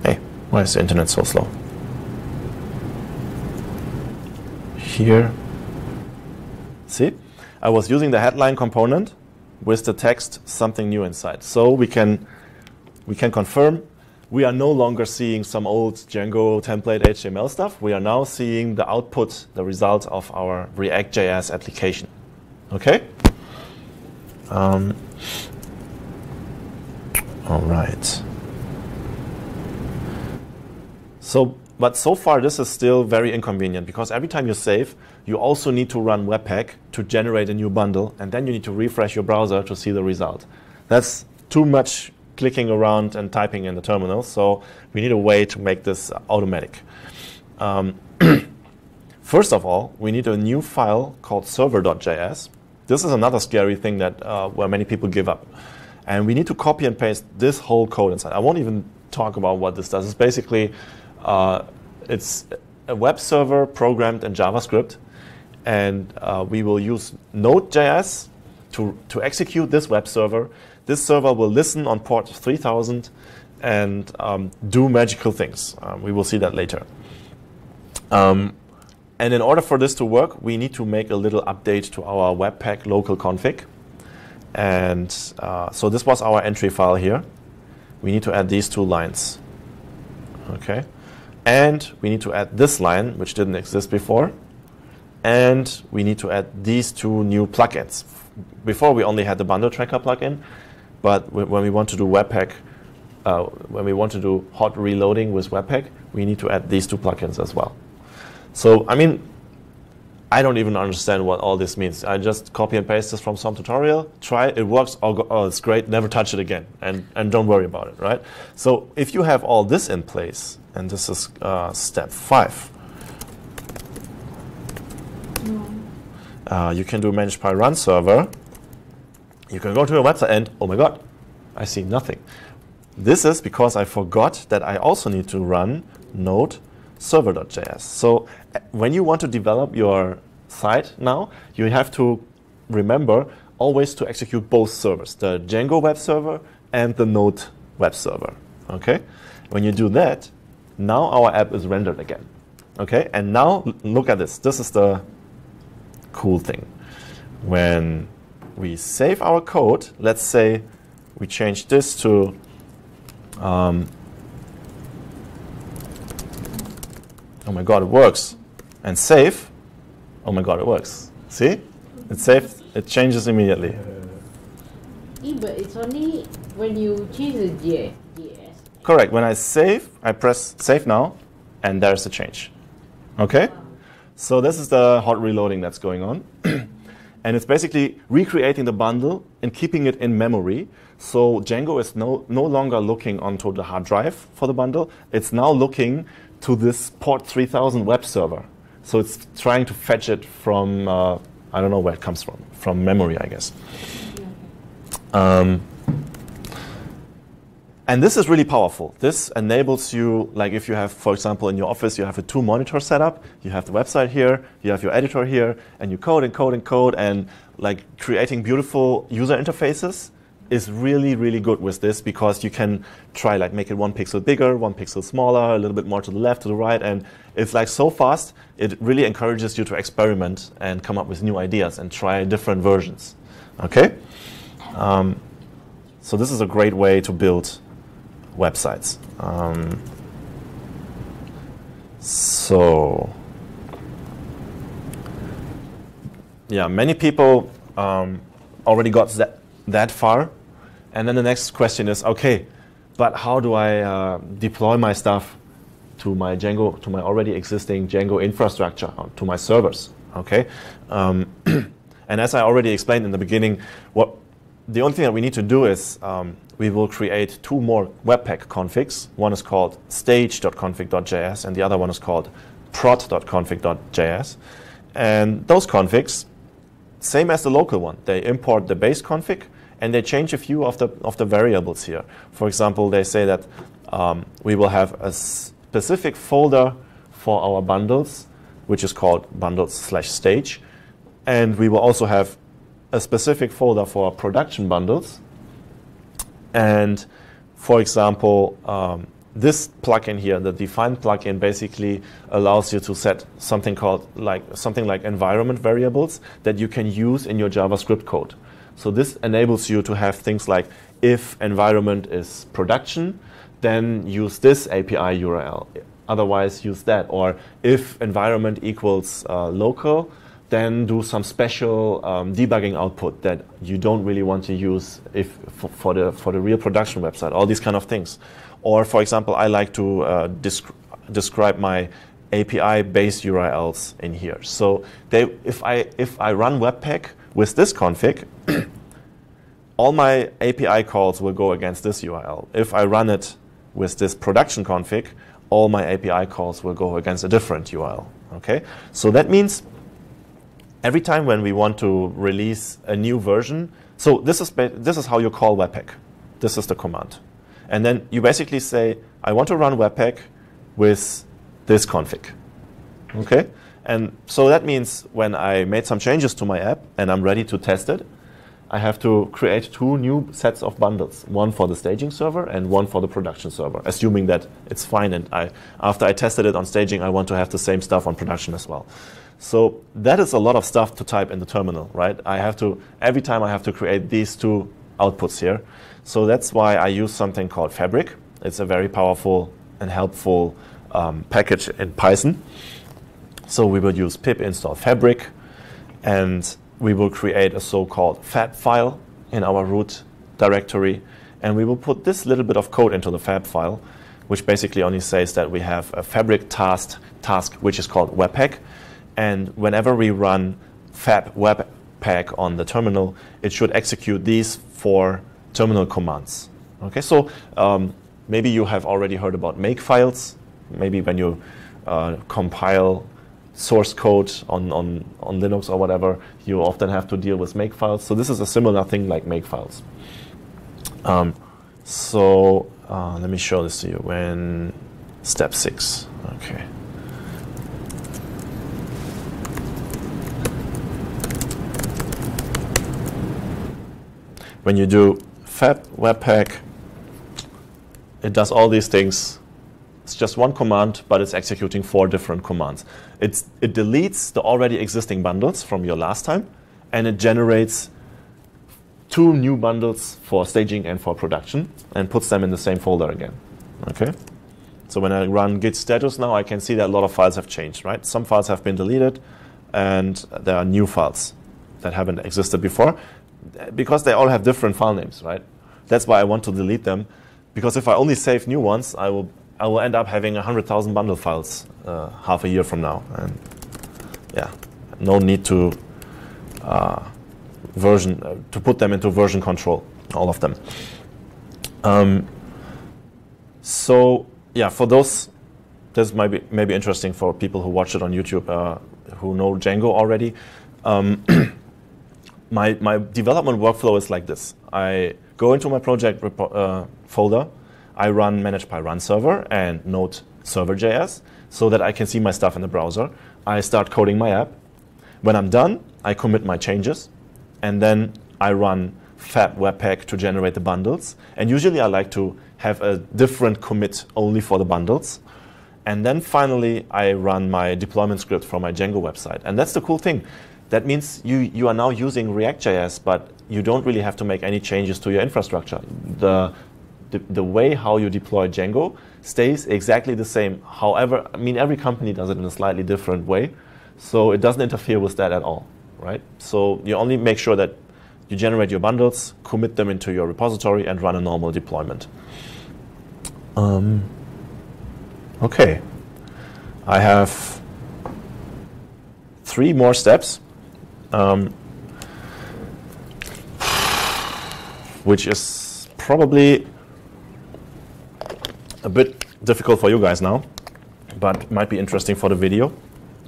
Hey, why is the internet so slow? Here. See? I was using the headline component with the text something new inside. So we can we can confirm we are no longer seeing some old Django template HTML stuff. We are now seeing the output, the result of our React.js application. Okay? Um, all right. So, but so far this is still very inconvenient because every time you save, you also need to run Webpack to generate a new bundle, and then you need to refresh your browser to see the result. That's too much clicking around and typing in the terminal. So we need a way to make this automatic. Um, first of all, we need a new file called server.js. This is another scary thing that uh, where many people give up. And we need to copy and paste this whole code inside. I won't even talk about what this does. It's basically uh, it's a web server programmed in JavaScript, and uh, we will use Node.js to, to execute this web server this server will listen on port 3000 and um, do magical things. Um, we will see that later. Um, and in order for this to work, we need to make a little update to our Webpack local config. And uh, so this was our entry file here. We need to add these two lines. Okay. And we need to add this line, which didn't exist before. And we need to add these two new plugins. Before we only had the bundle tracker plugin. But when we want to do Webpack, uh, when we want to do hot reloading with Webpack, we need to add these two plugins as well. So, I mean, I don't even understand what all this means. I just copy and paste this from some tutorial, try it, works, oh, oh, it's great, never touch it again, and, and don't worry about it, right? So if you have all this in place, and this is uh, step five, uh, you can do manage py run server, you can go to your website and, oh my God, I see nothing. This is because I forgot that I also need to run node server.js. So uh, when you want to develop your site now, you have to remember always to execute both servers, the Django web server and the Node web server. Okay? When you do that, now our app is rendered again. Okay? And now look at this. This is the cool thing. When we save our code, let's say we change this to um, oh my god, it works. And save, oh my god, it works. See? It saved, it changes immediately. Eh, but it's only when you change the JS. Correct. When I save, I press save now, and there's a change. Okay? So this is the hot reloading that's going on. and it's basically recreating the bundle and keeping it in memory. So Django is no, no longer looking onto the hard drive for the bundle. It's now looking to this port 3000 web server. So it's trying to fetch it from, uh, I don't know where it comes from, from memory, I guess. Um, and this is really powerful. This enables you, like if you have, for example, in your office, you have a two monitor setup, you have the website here, you have your editor here, and you code and code and code, and like creating beautiful user interfaces is really, really good with this because you can try like make it one pixel bigger, one pixel smaller, a little bit more to the left, to the right, and it's like so fast, it really encourages you to experiment and come up with new ideas and try different versions. Okay? Um, so this is a great way to build websites. Um, so, yeah, many people um, already got that, that far. And then the next question is, okay, but how do I uh, deploy my stuff to my Django, to my already existing Django infrastructure, uh, to my servers? Okay, um, and as I already explained in the beginning, what the only thing that we need to do is um, we will create two more Webpack configs. One is called stage.config.js and the other one is called prod.config.js. And those configs, same as the local one, they import the base config and they change a few of the, of the variables here. For example, they say that um, we will have a specific folder for our bundles, which is called bundles slash stage. And we will also have a specific folder for production bundles. And for example, um, this plugin here, the define plugin, basically allows you to set something called like something like environment variables that you can use in your JavaScript code. So this enables you to have things like if environment is production, then use this API URL. Otherwise, use that. Or if environment equals uh, local, then do some special um, debugging output that you don't really want to use if for, for, the for the real production website. All these kind of things. Or for example, I like to uh, descri describe my API-based URLs in here. So they, if I if I run Webpack with this config, all my API calls will go against this URL. If I run it with this production config, all my API calls will go against a different URL. Okay, so that means every time when we want to release a new version, so this is, this is how you call Webpack. This is the command. And then you basically say, I want to run Webpack with this config. Okay? And so that means when I made some changes to my app and I'm ready to test it, I have to create two new sets of bundles, one for the staging server and one for the production server, assuming that it's fine. And I, after I tested it on staging, I want to have the same stuff on production as well. So that is a lot of stuff to type in the terminal, right? I have to, every time I have to create these two outputs here. So that's why I use something called Fabric. It's a very powerful and helpful um, package in Python. So we will use pip install fabric and we will create a so-called fab file in our root directory and we will put this little bit of code into the fab file which basically only says that we have a fabric task, task which is called webpack and whenever we run fab webpack on the terminal it should execute these four terminal commands okay so um, maybe you have already heard about make files maybe when you uh, compile source code on, on, on Linux or whatever, you often have to deal with makefiles. So this is a similar thing like makefiles. Um, so uh, let me show this to you. When step six, okay. When you do fab webpack, it does all these things. It's just one command, but it's executing four different commands. It's, it deletes the already existing bundles from your last time, and it generates two new bundles for staging and for production, and puts them in the same folder again. Okay. So when I run git status now, I can see that a lot of files have changed. Right. Some files have been deleted, and there are new files that haven't existed before, because they all have different file names. Right. That's why I want to delete them because if I only save new ones, I will I will end up having 100,000 bundle files uh, half a year from now, and yeah, no need to uh, version uh, to put them into version control, all of them. Um, so yeah, for those, this might be maybe interesting for people who watch it on YouTube uh, who know Django already. Um, my my development workflow is like this. I go into my project uh, folder. I run manage run server and node server.js so that I can see my stuff in the browser. I start coding my app. When I'm done, I commit my changes, and then I run fab webpack to generate the bundles. And usually I like to have a different commit only for the bundles. And then finally, I run my deployment script for my Django website. And that's the cool thing. That means you, you are now using React.js, but you don't really have to make any changes to your infrastructure. The, the, the way how you deploy Django stays exactly the same. However, I mean, every company does it in a slightly different way. So it doesn't interfere with that at all, right? So you only make sure that you generate your bundles, commit them into your repository, and run a normal deployment. Um, okay. I have three more steps, um, which is probably a bit difficult for you guys now, but might be interesting for the video.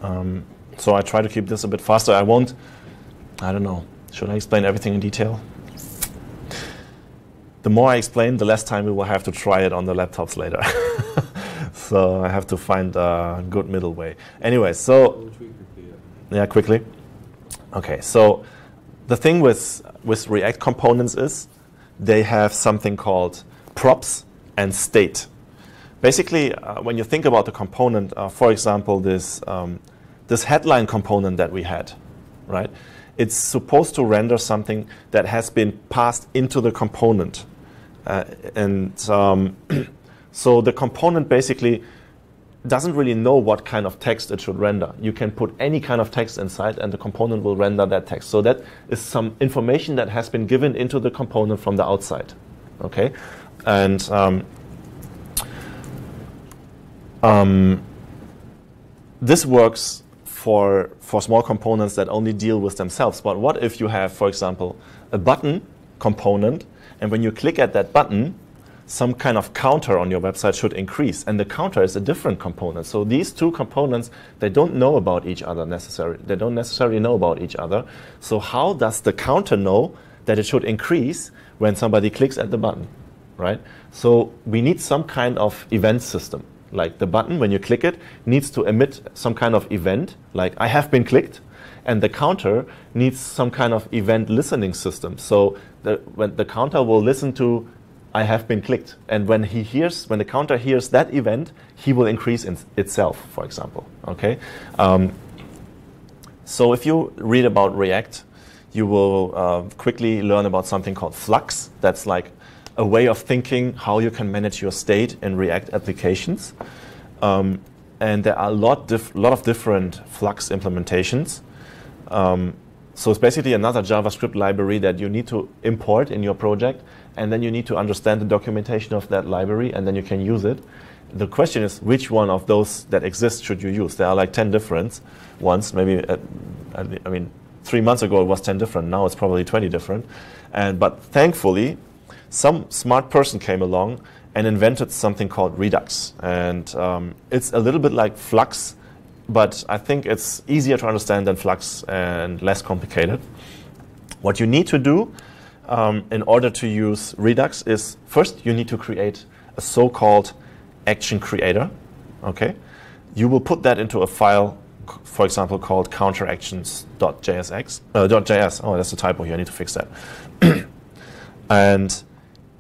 Um, so I try to keep this a bit faster. I won't, I don't know, should I explain everything in detail? The more I explain, the less time we will have to try it on the laptops later. so I have to find a good middle way. Anyway, so yeah, quickly. Okay, so the thing with with React components is they have something called props and state. Basically, uh, when you think about the component, uh, for example, this um, this headline component that we had, right? It's supposed to render something that has been passed into the component, uh, and um, so the component basically doesn't really know what kind of text it should render. You can put any kind of text inside and the component will render that text. So that is some information that has been given into the component from the outside. Okay? And um, um, this works for, for small components that only deal with themselves. But what if you have, for example, a button component, and when you click at that button, some kind of counter on your website should increase, and the counter is a different component. So these two components, they don't know about each other necessarily. They don't necessarily know about each other. So how does the counter know that it should increase when somebody clicks at the button, right? So we need some kind of event system. Like the button, when you click it, needs to emit some kind of event, like I have been clicked, and the counter needs some kind of event listening system. So the, when the counter will listen to I have been clicked. And when he hears, when the counter hears that event, he will increase in itself, for example. Okay. Um, so if you read about React, you will uh, quickly learn about something called Flux. That's like a way of thinking how you can manage your state in React applications. Um, and there are a lot, lot of different Flux implementations. Um, so it's basically another JavaScript library that you need to import in your project and then you need to understand the documentation of that library, and then you can use it. The question is, which one of those that exist should you use? There are like 10 different ones. Maybe, at, I mean, three months ago it was 10 different. Now it's probably 20 different. And, but thankfully, some smart person came along and invented something called Redux. And um, it's a little bit like Flux but I think it's easier to understand than Flux and less complicated. What you need to do um, in order to use Redux is first you need to create a so-called action creator. Okay, you will put that into a file, for example, called counteractions.jsx. Uh, .js. Oh, that's a typo here. I need to fix that. and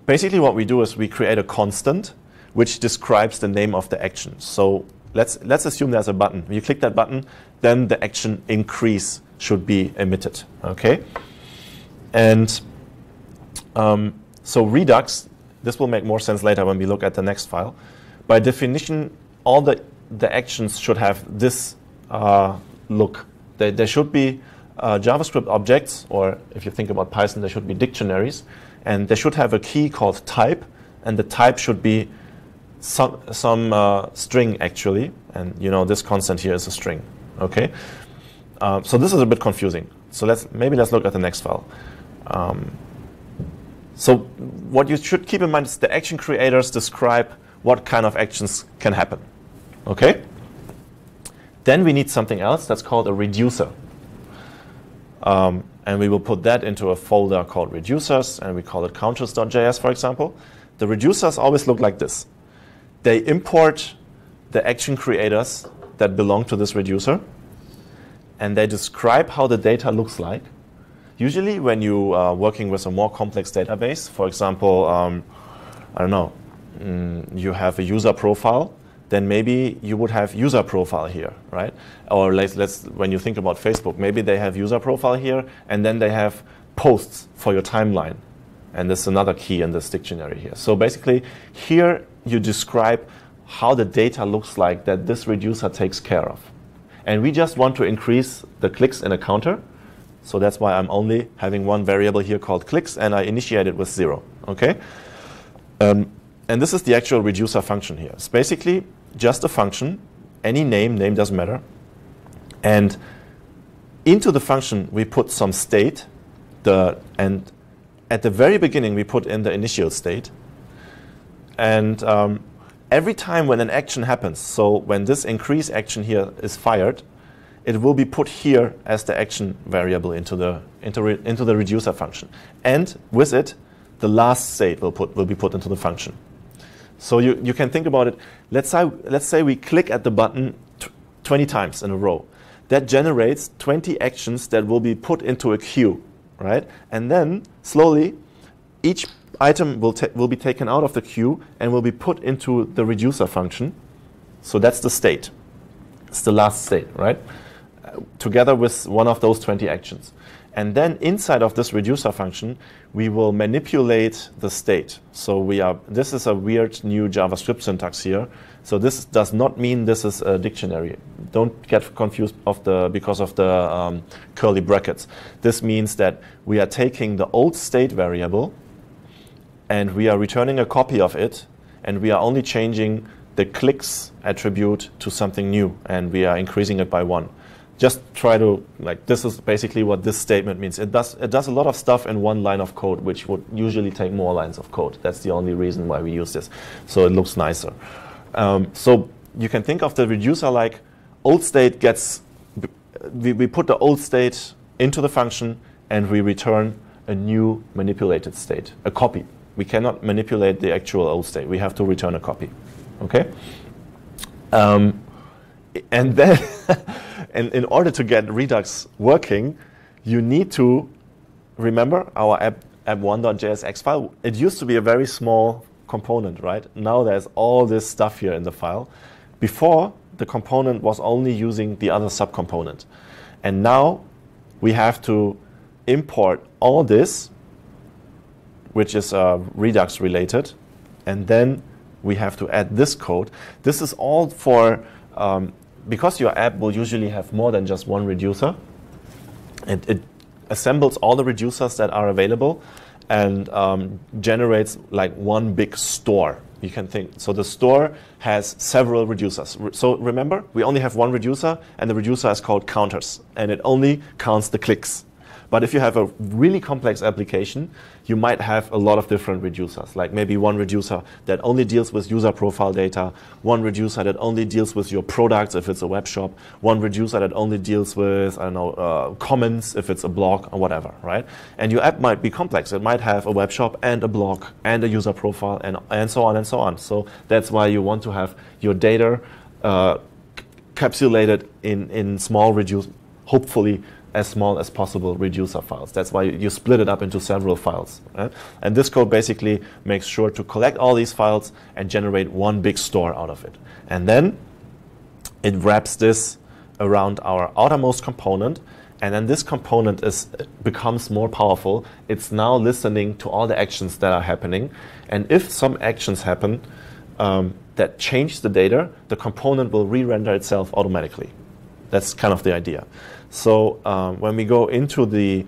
basically, what we do is we create a constant which describes the name of the action. So let's let's assume there's a button. When you click that button, then the action increase should be emitted. Okay, and um, so Redux, this will make more sense later when we look at the next file. By definition, all the, the actions should have this uh, look. There should be uh, JavaScript objects, or if you think about Python, there should be dictionaries, and they should have a key called type, and the type should be some, some uh, string actually, and you know this constant here is a string. Okay, uh, so this is a bit confusing. So let's maybe let's look at the next file. Um, so what you should keep in mind is the action creators describe what kind of actions can happen. Okay? Then we need something else that's called a reducer. Um, and we will put that into a folder called reducers, and we call it counters.js, for example. The reducers always look like this. They import the action creators that belong to this reducer, and they describe how the data looks like. Usually, when you are working with a more complex database, for example, um, I don't know, mm, you have a user profile, then maybe you would have user profile here, right? Or let's, let's when you think about Facebook, maybe they have user profile here, and then they have posts for your timeline, and this is another key in this dictionary here. So basically, here you describe how the data looks like that this reducer takes care of, and we just want to increase the clicks in a counter. So that's why I'm only having one variable here called clicks, and I initiate it with zero. Okay. Um, and this is the actual reducer function here. It's basically just a function, any name, name doesn't matter. And into the function, we put some state, the, and at the very beginning, we put in the initial state. And um, every time when an action happens, so when this increase action here is fired, it will be put here as the action variable into the, into, re, into the reducer function. And with it, the last state will, put, will be put into the function. So you, you can think about it. Let's say, let's say we click at the button tw 20 times in a row. That generates 20 actions that will be put into a queue, right? And then slowly, each item will, will be taken out of the queue and will be put into the reducer function. So that's the state. It's the last state, right? Together with one of those 20 actions. And then inside of this reducer function, we will manipulate the state. So we are, this is a weird new JavaScript syntax here. So this does not mean this is a dictionary. Don't get confused of the, because of the um, curly brackets. This means that we are taking the old state variable and we are returning a copy of it and we are only changing the clicks attribute to something new and we are increasing it by one just try to like this is basically what this statement means. It does it does a lot of stuff in one line of code which would usually take more lines of code. That's the only reason why we use this. So it looks nicer. Um, so you can think of the reducer like old state gets we, we put the old state into the function and we return a new manipulated state a copy. We cannot manipulate the actual old state. We have to return a copy. Okay? Um, and then and in order to get Redux working, you need to remember our app app1.jsx file. It used to be a very small component, right? Now there's all this stuff here in the file. Before, the component was only using the other subcomponent. And now we have to import all this, which is uh, Redux related, and then we have to add this code. This is all for um, because your app will usually have more than just one reducer, it, it assembles all the reducers that are available and um, generates like one big store. You can think so. The store has several reducers. So remember, we only have one reducer, and the reducer is called counters, and it only counts the clicks. But if you have a really complex application, you might have a lot of different reducers. Like maybe one reducer that only deals with user profile data, one reducer that only deals with your products if it's a web shop, one reducer that only deals with I don't know uh, comments if it's a blog or whatever, right? And your app might be complex. It might have a web shop and a blog and a user profile and and so on and so on. So that's why you want to have your data. Uh, capsulated in, in small reduce, hopefully as small as possible reducer files. That's why you split it up into several files. Right? And this code basically makes sure to collect all these files and generate one big store out of it. And then it wraps this around our outermost component. And then this component is becomes more powerful. It's now listening to all the actions that are happening. And if some actions happen um, that change the data, the component will re-render itself automatically. That's kind of the idea. So um, when we go into the,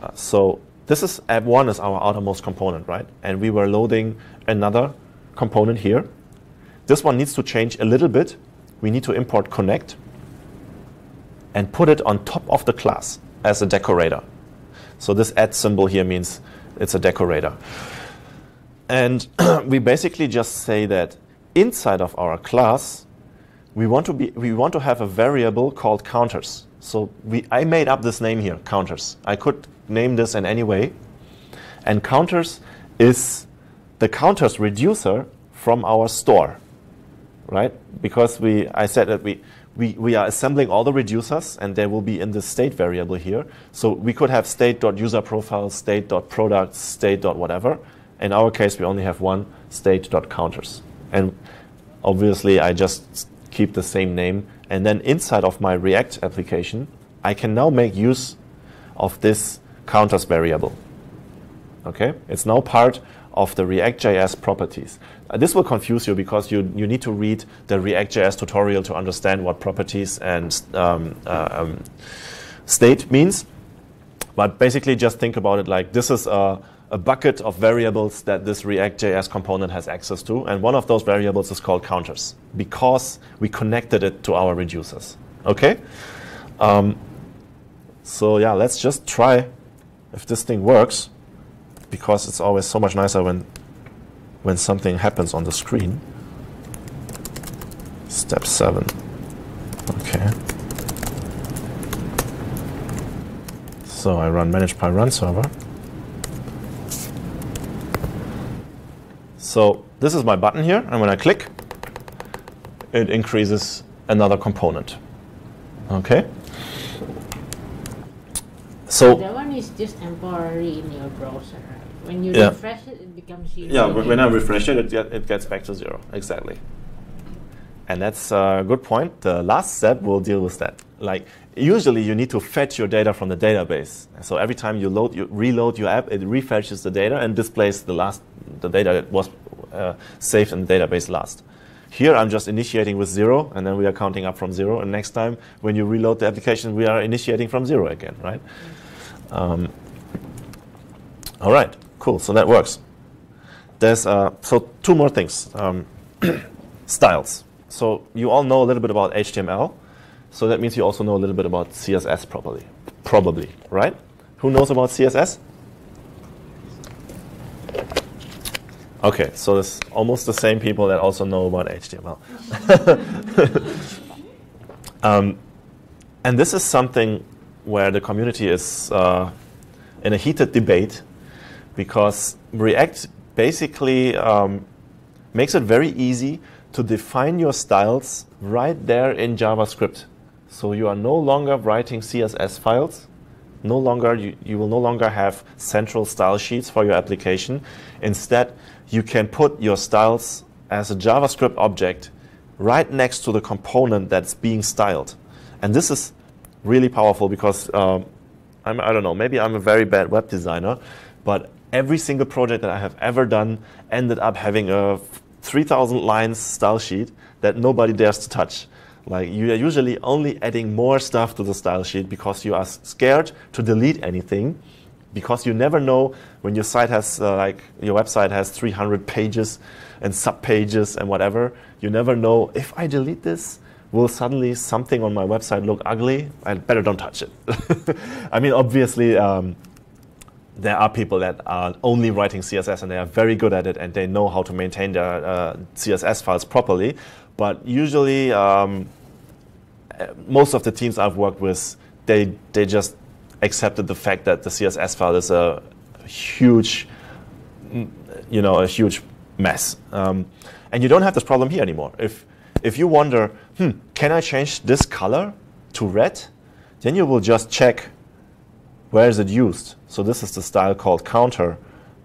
uh, so this is app one is our outermost component, right? And we were loading another component here. This one needs to change a little bit. We need to import connect and put it on top of the class as a decorator. So this add symbol here means it's a decorator. And we basically just say that inside of our class, we want to be we want to have a variable called counters. So we I made up this name here, counters. I could name this in any way. And counters is the counters reducer from our store. Right? Because we I said that we we, we are assembling all the reducers and they will be in the state variable here. So we could have state.userprofile, state.products, state.whatever. In our case, we only have one state.counters. And obviously, I just keep the same name. And then inside of my React application, I can now make use of this counters variable. Okay? It's now part of the React.js properties. Uh, this will confuse you because you, you need to read the React.js tutorial to understand what properties and um, uh, um, state means. But basically, just think about it like this is a, a bucket of variables that this React.js component has access to. And one of those variables is called counters because we connected it to our reducers. Okay? Um, so yeah, let's just try if this thing works because it's always so much nicer when when something happens on the screen. Step 7. Okay. So I run manage py run server. So this is my button here, and when I click, it increases another component. Okay. So that one is just temporary in your browser. right? When you Yeah. refresh it, it becomes zero. yeah, when. I refresh it, it, get, it gets back to zero. Exactly. And that's a good point. The last step will deal with that. Like usually, you need to fetch your data from the database. So every time you load, you reload your app, it refetches the data and displays the last the data that was uh, saved in the database last. Here, I'm just initiating with zero, and then we are counting up from zero. And next time, when you reload the application, we are initiating from zero again, right? Um, all right, cool. So that works. There's uh, so two more things. Um, styles. So you all know a little bit about HTML. So that means you also know a little bit about CSS, probably, probably, right? Who knows about CSS? Okay, so it's almost the same people that also know about HTML. um, and this is something where the community is uh, in a heated debate because React basically um, makes it very easy to define your styles right there in JavaScript. So you are no longer writing CSS files. No longer you, you will no longer have central style sheets for your application. Instead, you can put your styles as a JavaScript object right next to the component that's being styled. And this is really powerful because um, I'm, I don't know, maybe I'm a very bad web designer, but every single project that I have ever done ended up having a 3,000 lines style sheet that nobody dares to touch. Like you are usually only adding more stuff to the style sheet because you are scared to delete anything because you never know when your site has uh, like your website has 300 pages and sub pages and whatever you never know if i delete this will suddenly something on my website look ugly? I better don't touch it. I mean, obviously, um, there are people that are only writing CSS and they are very good at it and they know how to maintain their uh, CSS files properly. But usually, um, most of the teams I've worked with, they they just accepted the fact that the CSS file is a huge, you know, a huge mess. Um, and you don't have this problem here anymore. If if you wonder, hmm, can I change this color to red? Then you will just check where is it used. So this is the style called counter,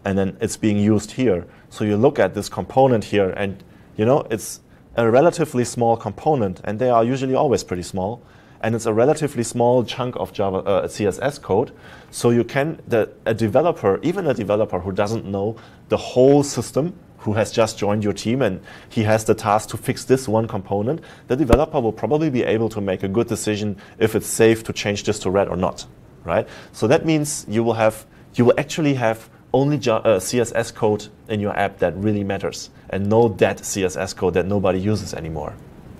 and then it's being used here. So you look at this component here, and you know it's a relatively small component, and they are usually always pretty small. And it's a relatively small chunk of Java uh, CSS code. So you can, the, a developer, even a developer who doesn't know the whole system, who has just joined your team and he has the task to fix this one component, the developer will probably be able to make a good decision if it's safe to change this to red or not, right? So that means you will have, you will actually have only uh, CSS code in your app that really matters and no dead CSS code that nobody uses anymore,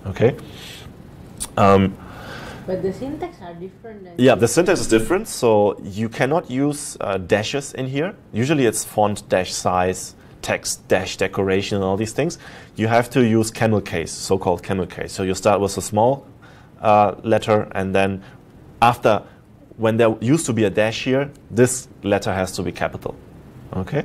okay? Um, but the syntax are different. yeah, the syntax is different. So you cannot use uh, dashes in here. Usually it's font dash size, text dash decoration, and all these things. You have to use camel case, so-called camel case. So you start with a small uh, letter, and then after, when there used to be a dash here, this letter has to be capital. Okay.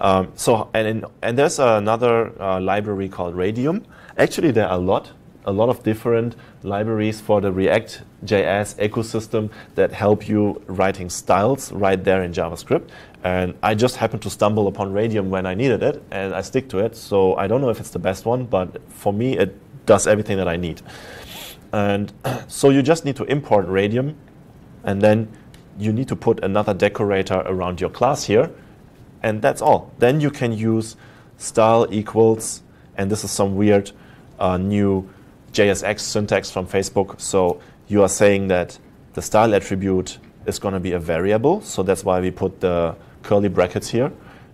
Um, so and and there's another uh, library called Radium. Actually, there are a lot a lot of different libraries for the React JS ecosystem that help you writing styles right there in JavaScript. And I just happened to stumble upon Radium when I needed it, and I stick to it. So I don't know if it's the best one, but for me, it does everything that I need. And so you just need to import Radium, and then you need to put another decorator around your class here, and that's all. Then you can use style equals, and this is some weird uh, new JSX syntax from Facebook. So you are saying that the style attribute is going to be a variable. So that's why we put the curly brackets here.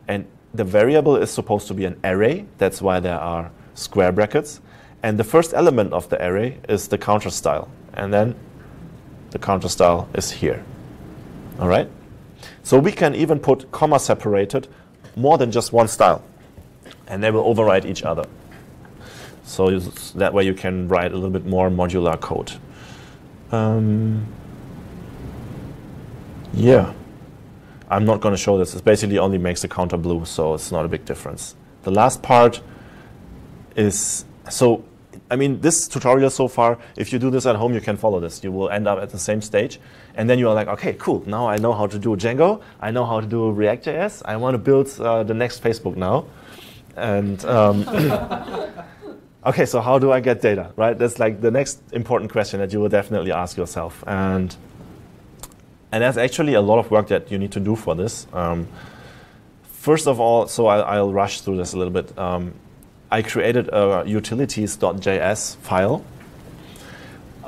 And the variable is supposed to be an array. That's why there are square brackets. And the first element of the array is the counter style. And then the counter style is here. All right? So we can even put comma separated more than just one style. And they will override each other. So that way you can write a little bit more modular code. Um, yeah. I'm not going to show this. It basically only makes the counter blue, so it's not a big difference. The last part is, so, I mean, this tutorial so far, if you do this at home, you can follow this. You will end up at the same stage. And then you are like, okay, cool. Now I know how to do Django. I know how to do React.js. I want to build uh, the next Facebook now. And um, okay, so how do I get data, right? That's like the next important question that you will definitely ask yourself. And, and there's actually a lot of work that you need to do for this. Um, first of all, so I'll, I'll, rush through this a little bit. Um, I created a utilities.js file,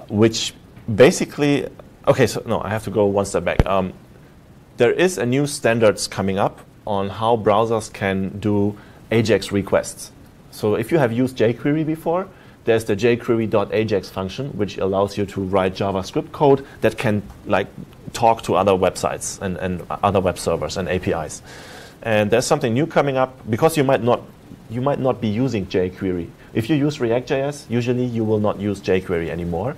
which basically, okay, so no, I have to go one step back. Um, there is a new standards coming up on how browsers can do AJAX requests. So if you have used jQuery before, there's the jQuery.ajax function, which allows you to write JavaScript code that can like talk to other websites and, and other web servers and APIs. And there's something new coming up because you might not you might not be using jQuery. If you use React.js, usually you will not use jQuery anymore.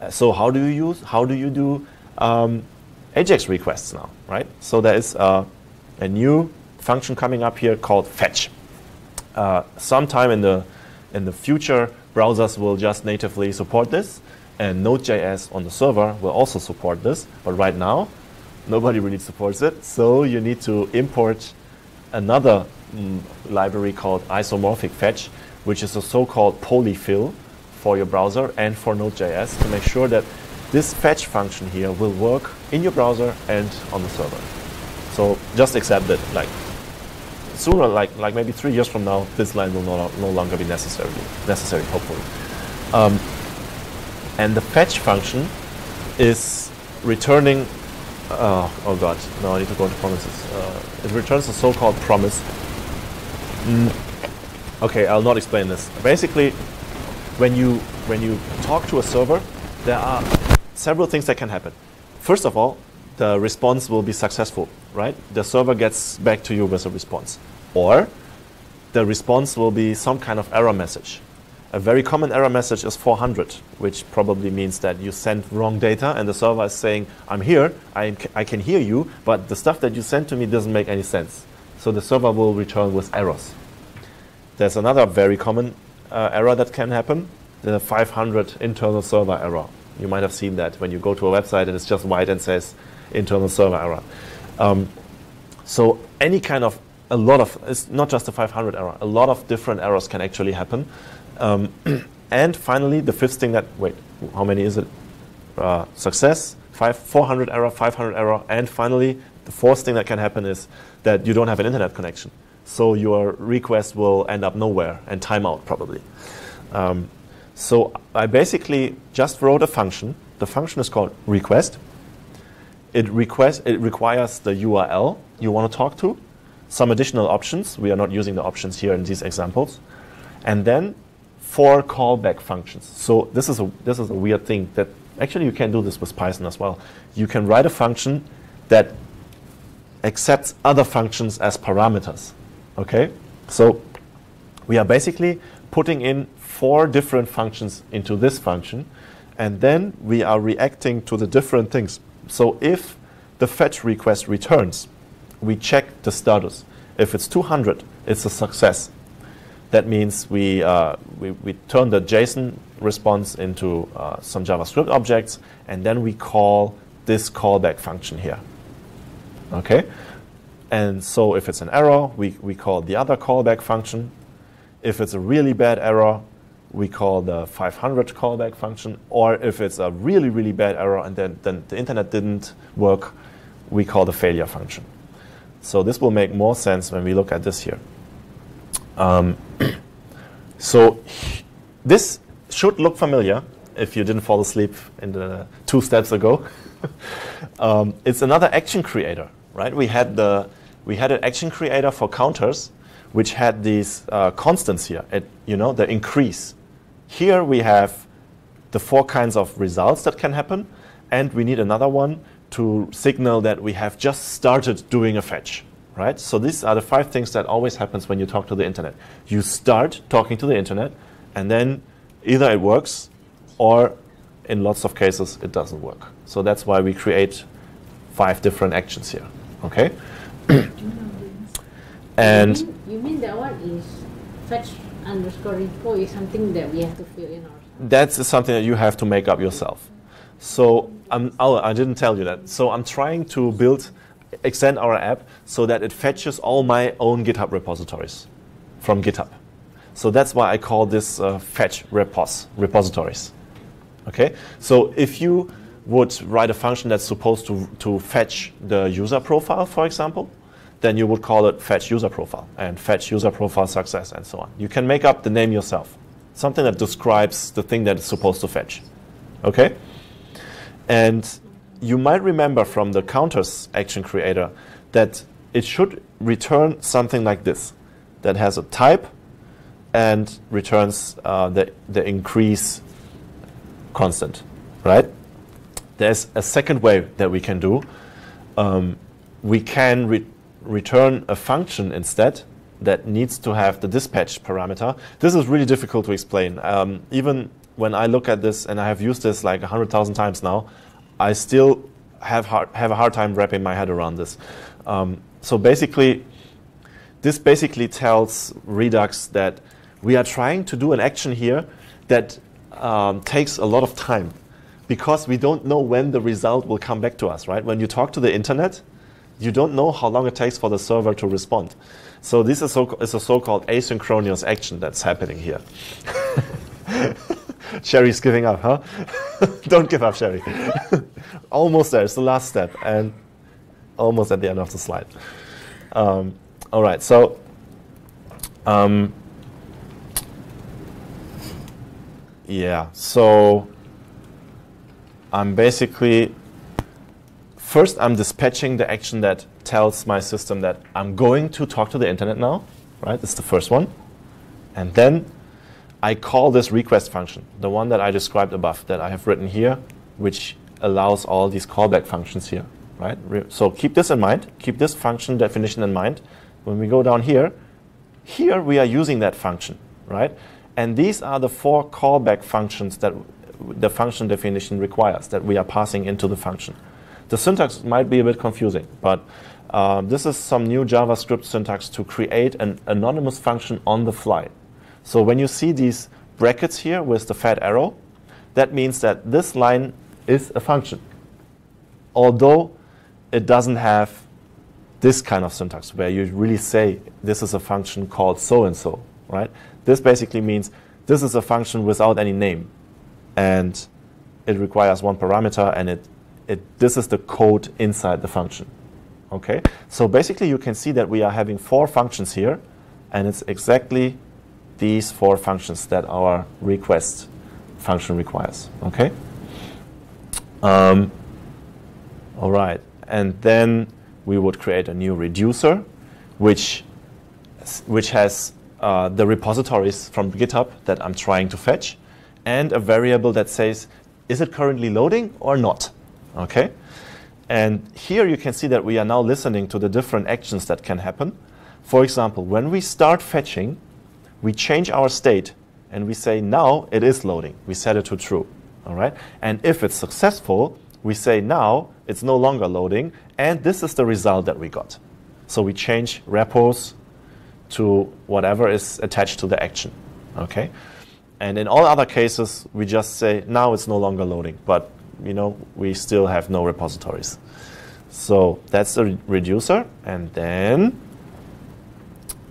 Uh, so how do you use how do you do um, AJAX requests now, right? So there is uh, a new function coming up here called fetch uh, sometime in the in the future, browsers will just natively support this, and Node.js on the server will also support this. But right now, nobody really supports it, so you need to import another library called isomorphic fetch, which is a so-called polyfill for your browser and for Node.js to make sure that this fetch function here will work in your browser and on the server. So just accept it, like sooner, like like maybe three years from now, this line will no, no longer be necessary, necessary, hopefully. Um, and the fetch function is returning. Uh, oh god, no, I need to go into promises. Uh, it returns a so-called promise. Okay, I'll not explain this. Basically, when you when you talk to a server, there are several things that can happen. First of all, the response will be successful, right? The server gets back to you with a response, or the response will be some kind of error message. A very common error message is 400, which probably means that you sent wrong data and the server is saying, I'm here, I, I can hear you, but the stuff that you sent to me doesn't make any sense. So the server will return with errors. There's another very common uh, error that can happen, the 500 internal server error. You might have seen that when you go to a website and it's just white and says internal server error. Um, so any kind of a lot of it's not just a 500 error. A lot of different errors can actually happen. Um, and finally, the fifth thing that wait, how many is it? Uh, success, five, 400 error, 500 error, and finally, the fourth thing that can happen is that you don't have an internet connection. So your request will end up nowhere and time out probably. Um, so I basically just wrote a function. The function is called request. It, request, it requires the URL you want to talk to, some additional options. We are not using the options here in these examples. And then four callback functions. So this is a, this is a weird thing that actually you can do this with Python as well. You can write a function that accepts other functions as parameters. Okay? So we are basically putting in four different functions into this function, and then we are reacting to the different things. So if the fetch request returns, we check the status. If it's 200, it's a success. That means we, uh, we, we turn the JSON response into uh, some JavaScript objects, and then we call this callback function here. Okay? And so if it's an error, we, we call the other callback function. If it's a really bad error, we call the 500 callback function. Or if it's a really, really bad error and then, then the internet didn't work, we call the failure function. So this will make more sense when we look at this here. Um, so this should look familiar if you didn't fall asleep in the two steps ago. um, it's another action creator, right? We had the we had an action creator for counters, which had these uh, constants here. At, you know, the increase. Here we have the four kinds of results that can happen, and we need another one to signal that we have just started doing a fetch. Right? So these are the five things that always happens when you talk to the internet. You start talking to the internet, and then either it works, or in lots of cases it doesn't work. So that's why we create five different actions here. Okay? and you mean, you mean that one is fetch underscore info is something that we have to fill in ourselves? that's something that you have to make up yourself. So um, I'm, oh, I didn't tell you that. So I'm trying to build, extend our app so that it fetches all my own GitHub repositories from GitHub. So that's why I call this uh, fetch repos, repositories. Okay. So if you would write a function that's supposed to, to fetch the user profile, for example, then you would call it fetch user profile and fetch user profile success and so on. You can make up the name yourself, something that describes the thing that it's supposed to fetch. Okay? And you might remember from the counters action creator that it should return something like this that has a type and returns uh, the, the increase constant, right? There's a second way that we can do. Um, we can re return a function instead that needs to have the dispatch parameter. This is really difficult to explain. Um, even when I look at this, and I have used this like 100,000 times now, I still have, hard, have a hard time wrapping my head around this. Um, so basically, this basically tells Redux that we are trying to do an action here that um, takes a lot of time because we don't know when the result will come back to us, right? When you talk to the internet, you don't know how long it takes for the server to respond. So this is, so, is a so-called asynchronous action that's happening here. Sherry's giving up, huh? don't give up, Sherry. almost there. It's the last step, and almost at the end of the slide. Um, all right, so um, yeah, so I'm basically first I'm dispatching the action that tells my system that I'm going to talk to the internet now, right? That's the first one. And then I call this request function, the one that I described above, that I have written here, which allows all these callback functions here, right? So keep this in mind, keep this function definition in mind. When we go down here, here we are using that function, right? And these are the four callback functions that the function definition requires that we are passing into the function. The syntax might be a bit confusing, but um, this is some new JavaScript syntax to create an anonymous function on the fly. So when you see these brackets here with the fat arrow, that means that this line is a function. Although it doesn't have this kind of syntax where you really say this is a function called so and so, right? This basically means this is a function without any name. And it requires one parameter and it, it this is the code inside the function. Okay? So basically you can see that we are having four functions here and it's exactly these four functions that our request function requires. Okay? Um, all right. And then we would create a new reducer, which, which has uh, the repositories from GitHub that I'm trying to fetch, and a variable that says, is it currently loading or not? Okay? And here you can see that we are now listening to the different actions that can happen. For example, when we start fetching, we change our state and we say now it is loading. We set it to true. All right? And if it's successful, we say now it's no longer loading, and this is the result that we got. So we change repos to whatever is attached to the action. Okay? And in all other cases, we just say now it's no longer loading, but you know we still have no repositories. So that's the re- reducer, and then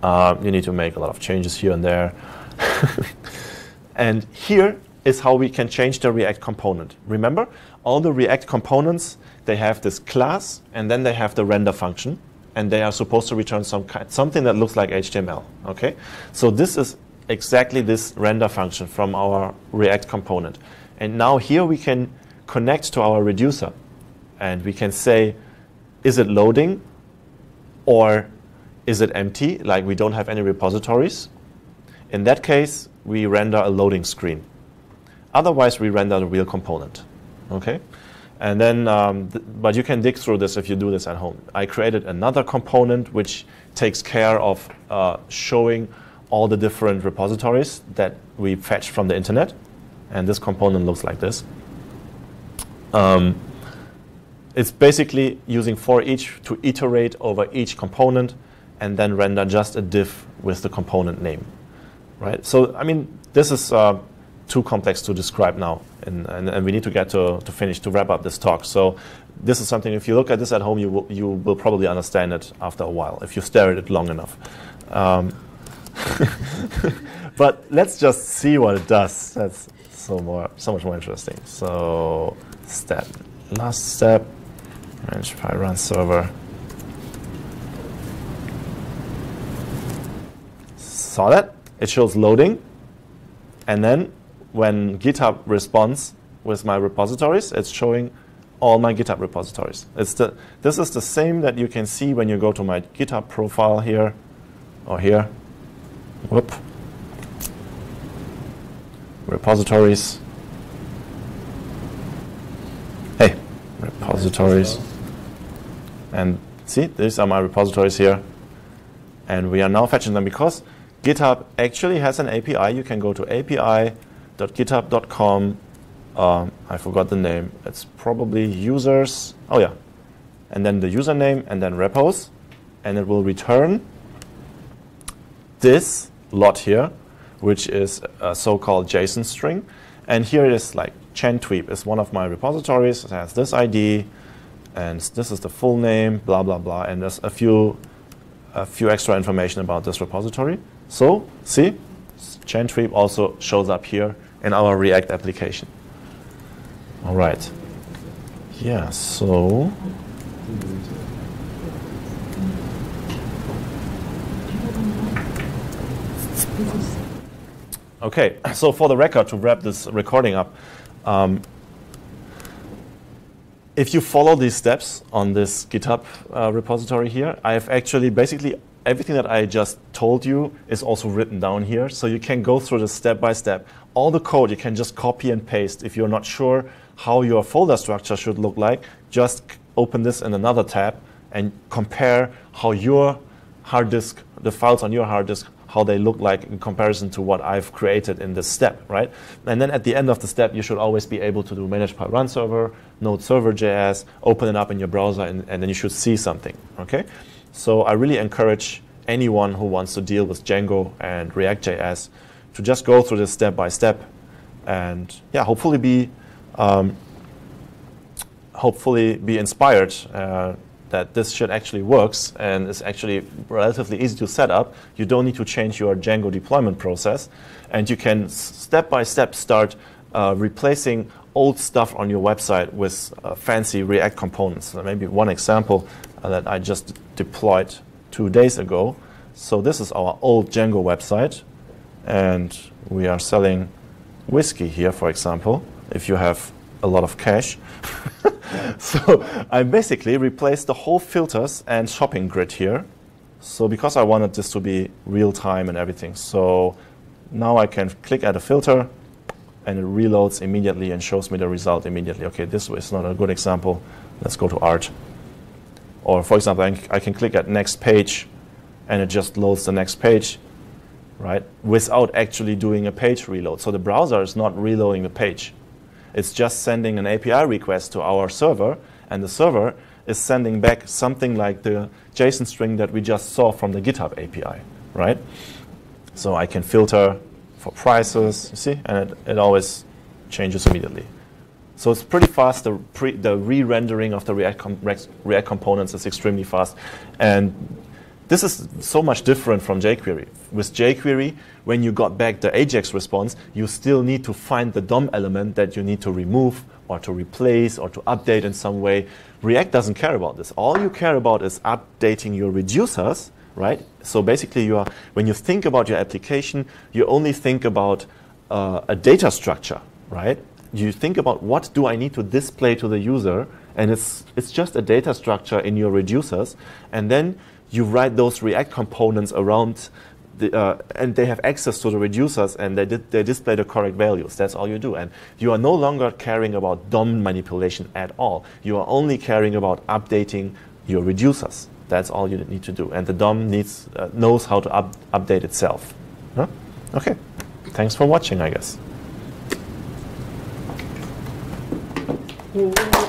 uh, you need to make a lot of changes here and there. and here is how we can change the React component. Remember, all the React components, they have this class, and then they have the render function, and they are supposed to return some kind, something that looks like HTML. Okay, so this is exactly this render function from our React component. And now here we can connect to our reducer, and we can say, is it loading, or is it empty, like we don't have any repositories? In that case, we render a loading screen. Otherwise, we render the real component. Okay? And then, um, th- but you can dig through this if you do this at home. I created another component which takes care of uh, showing all the different repositories that we fetch from the internet. And this component looks like this. Um, it's basically using for each to iterate over each component and then render just a div with the component name. Right? So, I mean, this is uh, too complex to describe now, and, and, and, we need to get to, to finish to wrap up this talk. So, this is something, if you look at this at home, you will, you will probably understand it after a while, if you stare at it long enough. Um, but let's just see what it does. That's so, more, so much more interesting. So, step, last step, manage run server. Saw that? It shows loading. And then when GitHub responds with my repositories, it's showing all my GitHub repositories. It's the, this is the same that you can see when you go to my GitHub profile here or here. Whoop. Repositories. Hey, repositories. And see, these are my repositories here. And we are now fetching them because GitHub actually has an API. You can go to api.github.com. Um, I forgot the name. It's probably users. Oh, yeah. And then the username and then repos. And it will return this lot here, which is a so called JSON string. And here it is like Chantweep is one of my repositories. It has this ID, and this is the full name, blah, blah, blah. And there's a few, a few extra information about this repository. So, see, Chantweep also shows up here in our React application. All right. Yeah, so. Okay, so for the record, to wrap this recording up, um, if you follow these steps on this GitHub uh, repository here, I have actually basically everything that I just told you is also written down here. So you can go through this step py step. All the code you can just copy and paste. If you're not sure how your folder structure should look like, just open this in another tab and compare how your hard disk, the files on your hard disk, how they look like in comparison to what I've created in this step, right? And then at the end of the step, you should always be able to do manage by run server, node server.js, open it up in your browser, and, and then you should see something, okay? So I really encourage anyone who wants to deal with Django and React.js to just go through this step by step and yeah, hopefully be um, hopefully be inspired uh, that this shit actually works and is actually relatively easy to set up. You don't need to change your Django deployment process, and you can step by step start uh, replacing old stuff on your website with uh, fancy React components. So maybe one example uh, that I just deployed two days ago. So this is our old Django website, and we are selling whiskey here, for example. If you have a lot of cash. so I basically replaced the whole filters and shopping grid here. So because I wanted this to be real time and everything. So now I can click at a filter and it reloads immediately and shows me the result immediately. Okay, this is not a good example. Let's go to art. Or for example, I can click at next page and it just loads the next page, right? Without actually doing a page reload. So the browser is not reloading the page. It's just sending an API request to our server, and the server is sending back something like the JSON string that we just saw from the GitHub API, right? So I can filter for prices, you see, and it, it always changes immediately. So it's pretty fast. The, pre, the re-rendering of the React, com React components is extremely fast. And this is so much different from jQuery. With jQuery, when you got back the AJAX response, you still need to find the DOM element that you need to remove or to replace or to update in some way. React doesn't care about this. All you care about is updating your reducers, right? So basically, you are, when you think about your application, you only think about uh, a data structure, right? You think about what do I need to display to the user, and it's, it's just a data structure in your reducers. And then you write those React components around the, uh, and they have access to the reducers and they, they display the correct values. That's all you do. And you are no longer caring about DOM manipulation at all. You are only caring about updating your reducers. That's all you need to do. And the DOM needs, uh, knows how to up- update itself. Huh? Okay. Thanks for watching, I guess. Dù đi.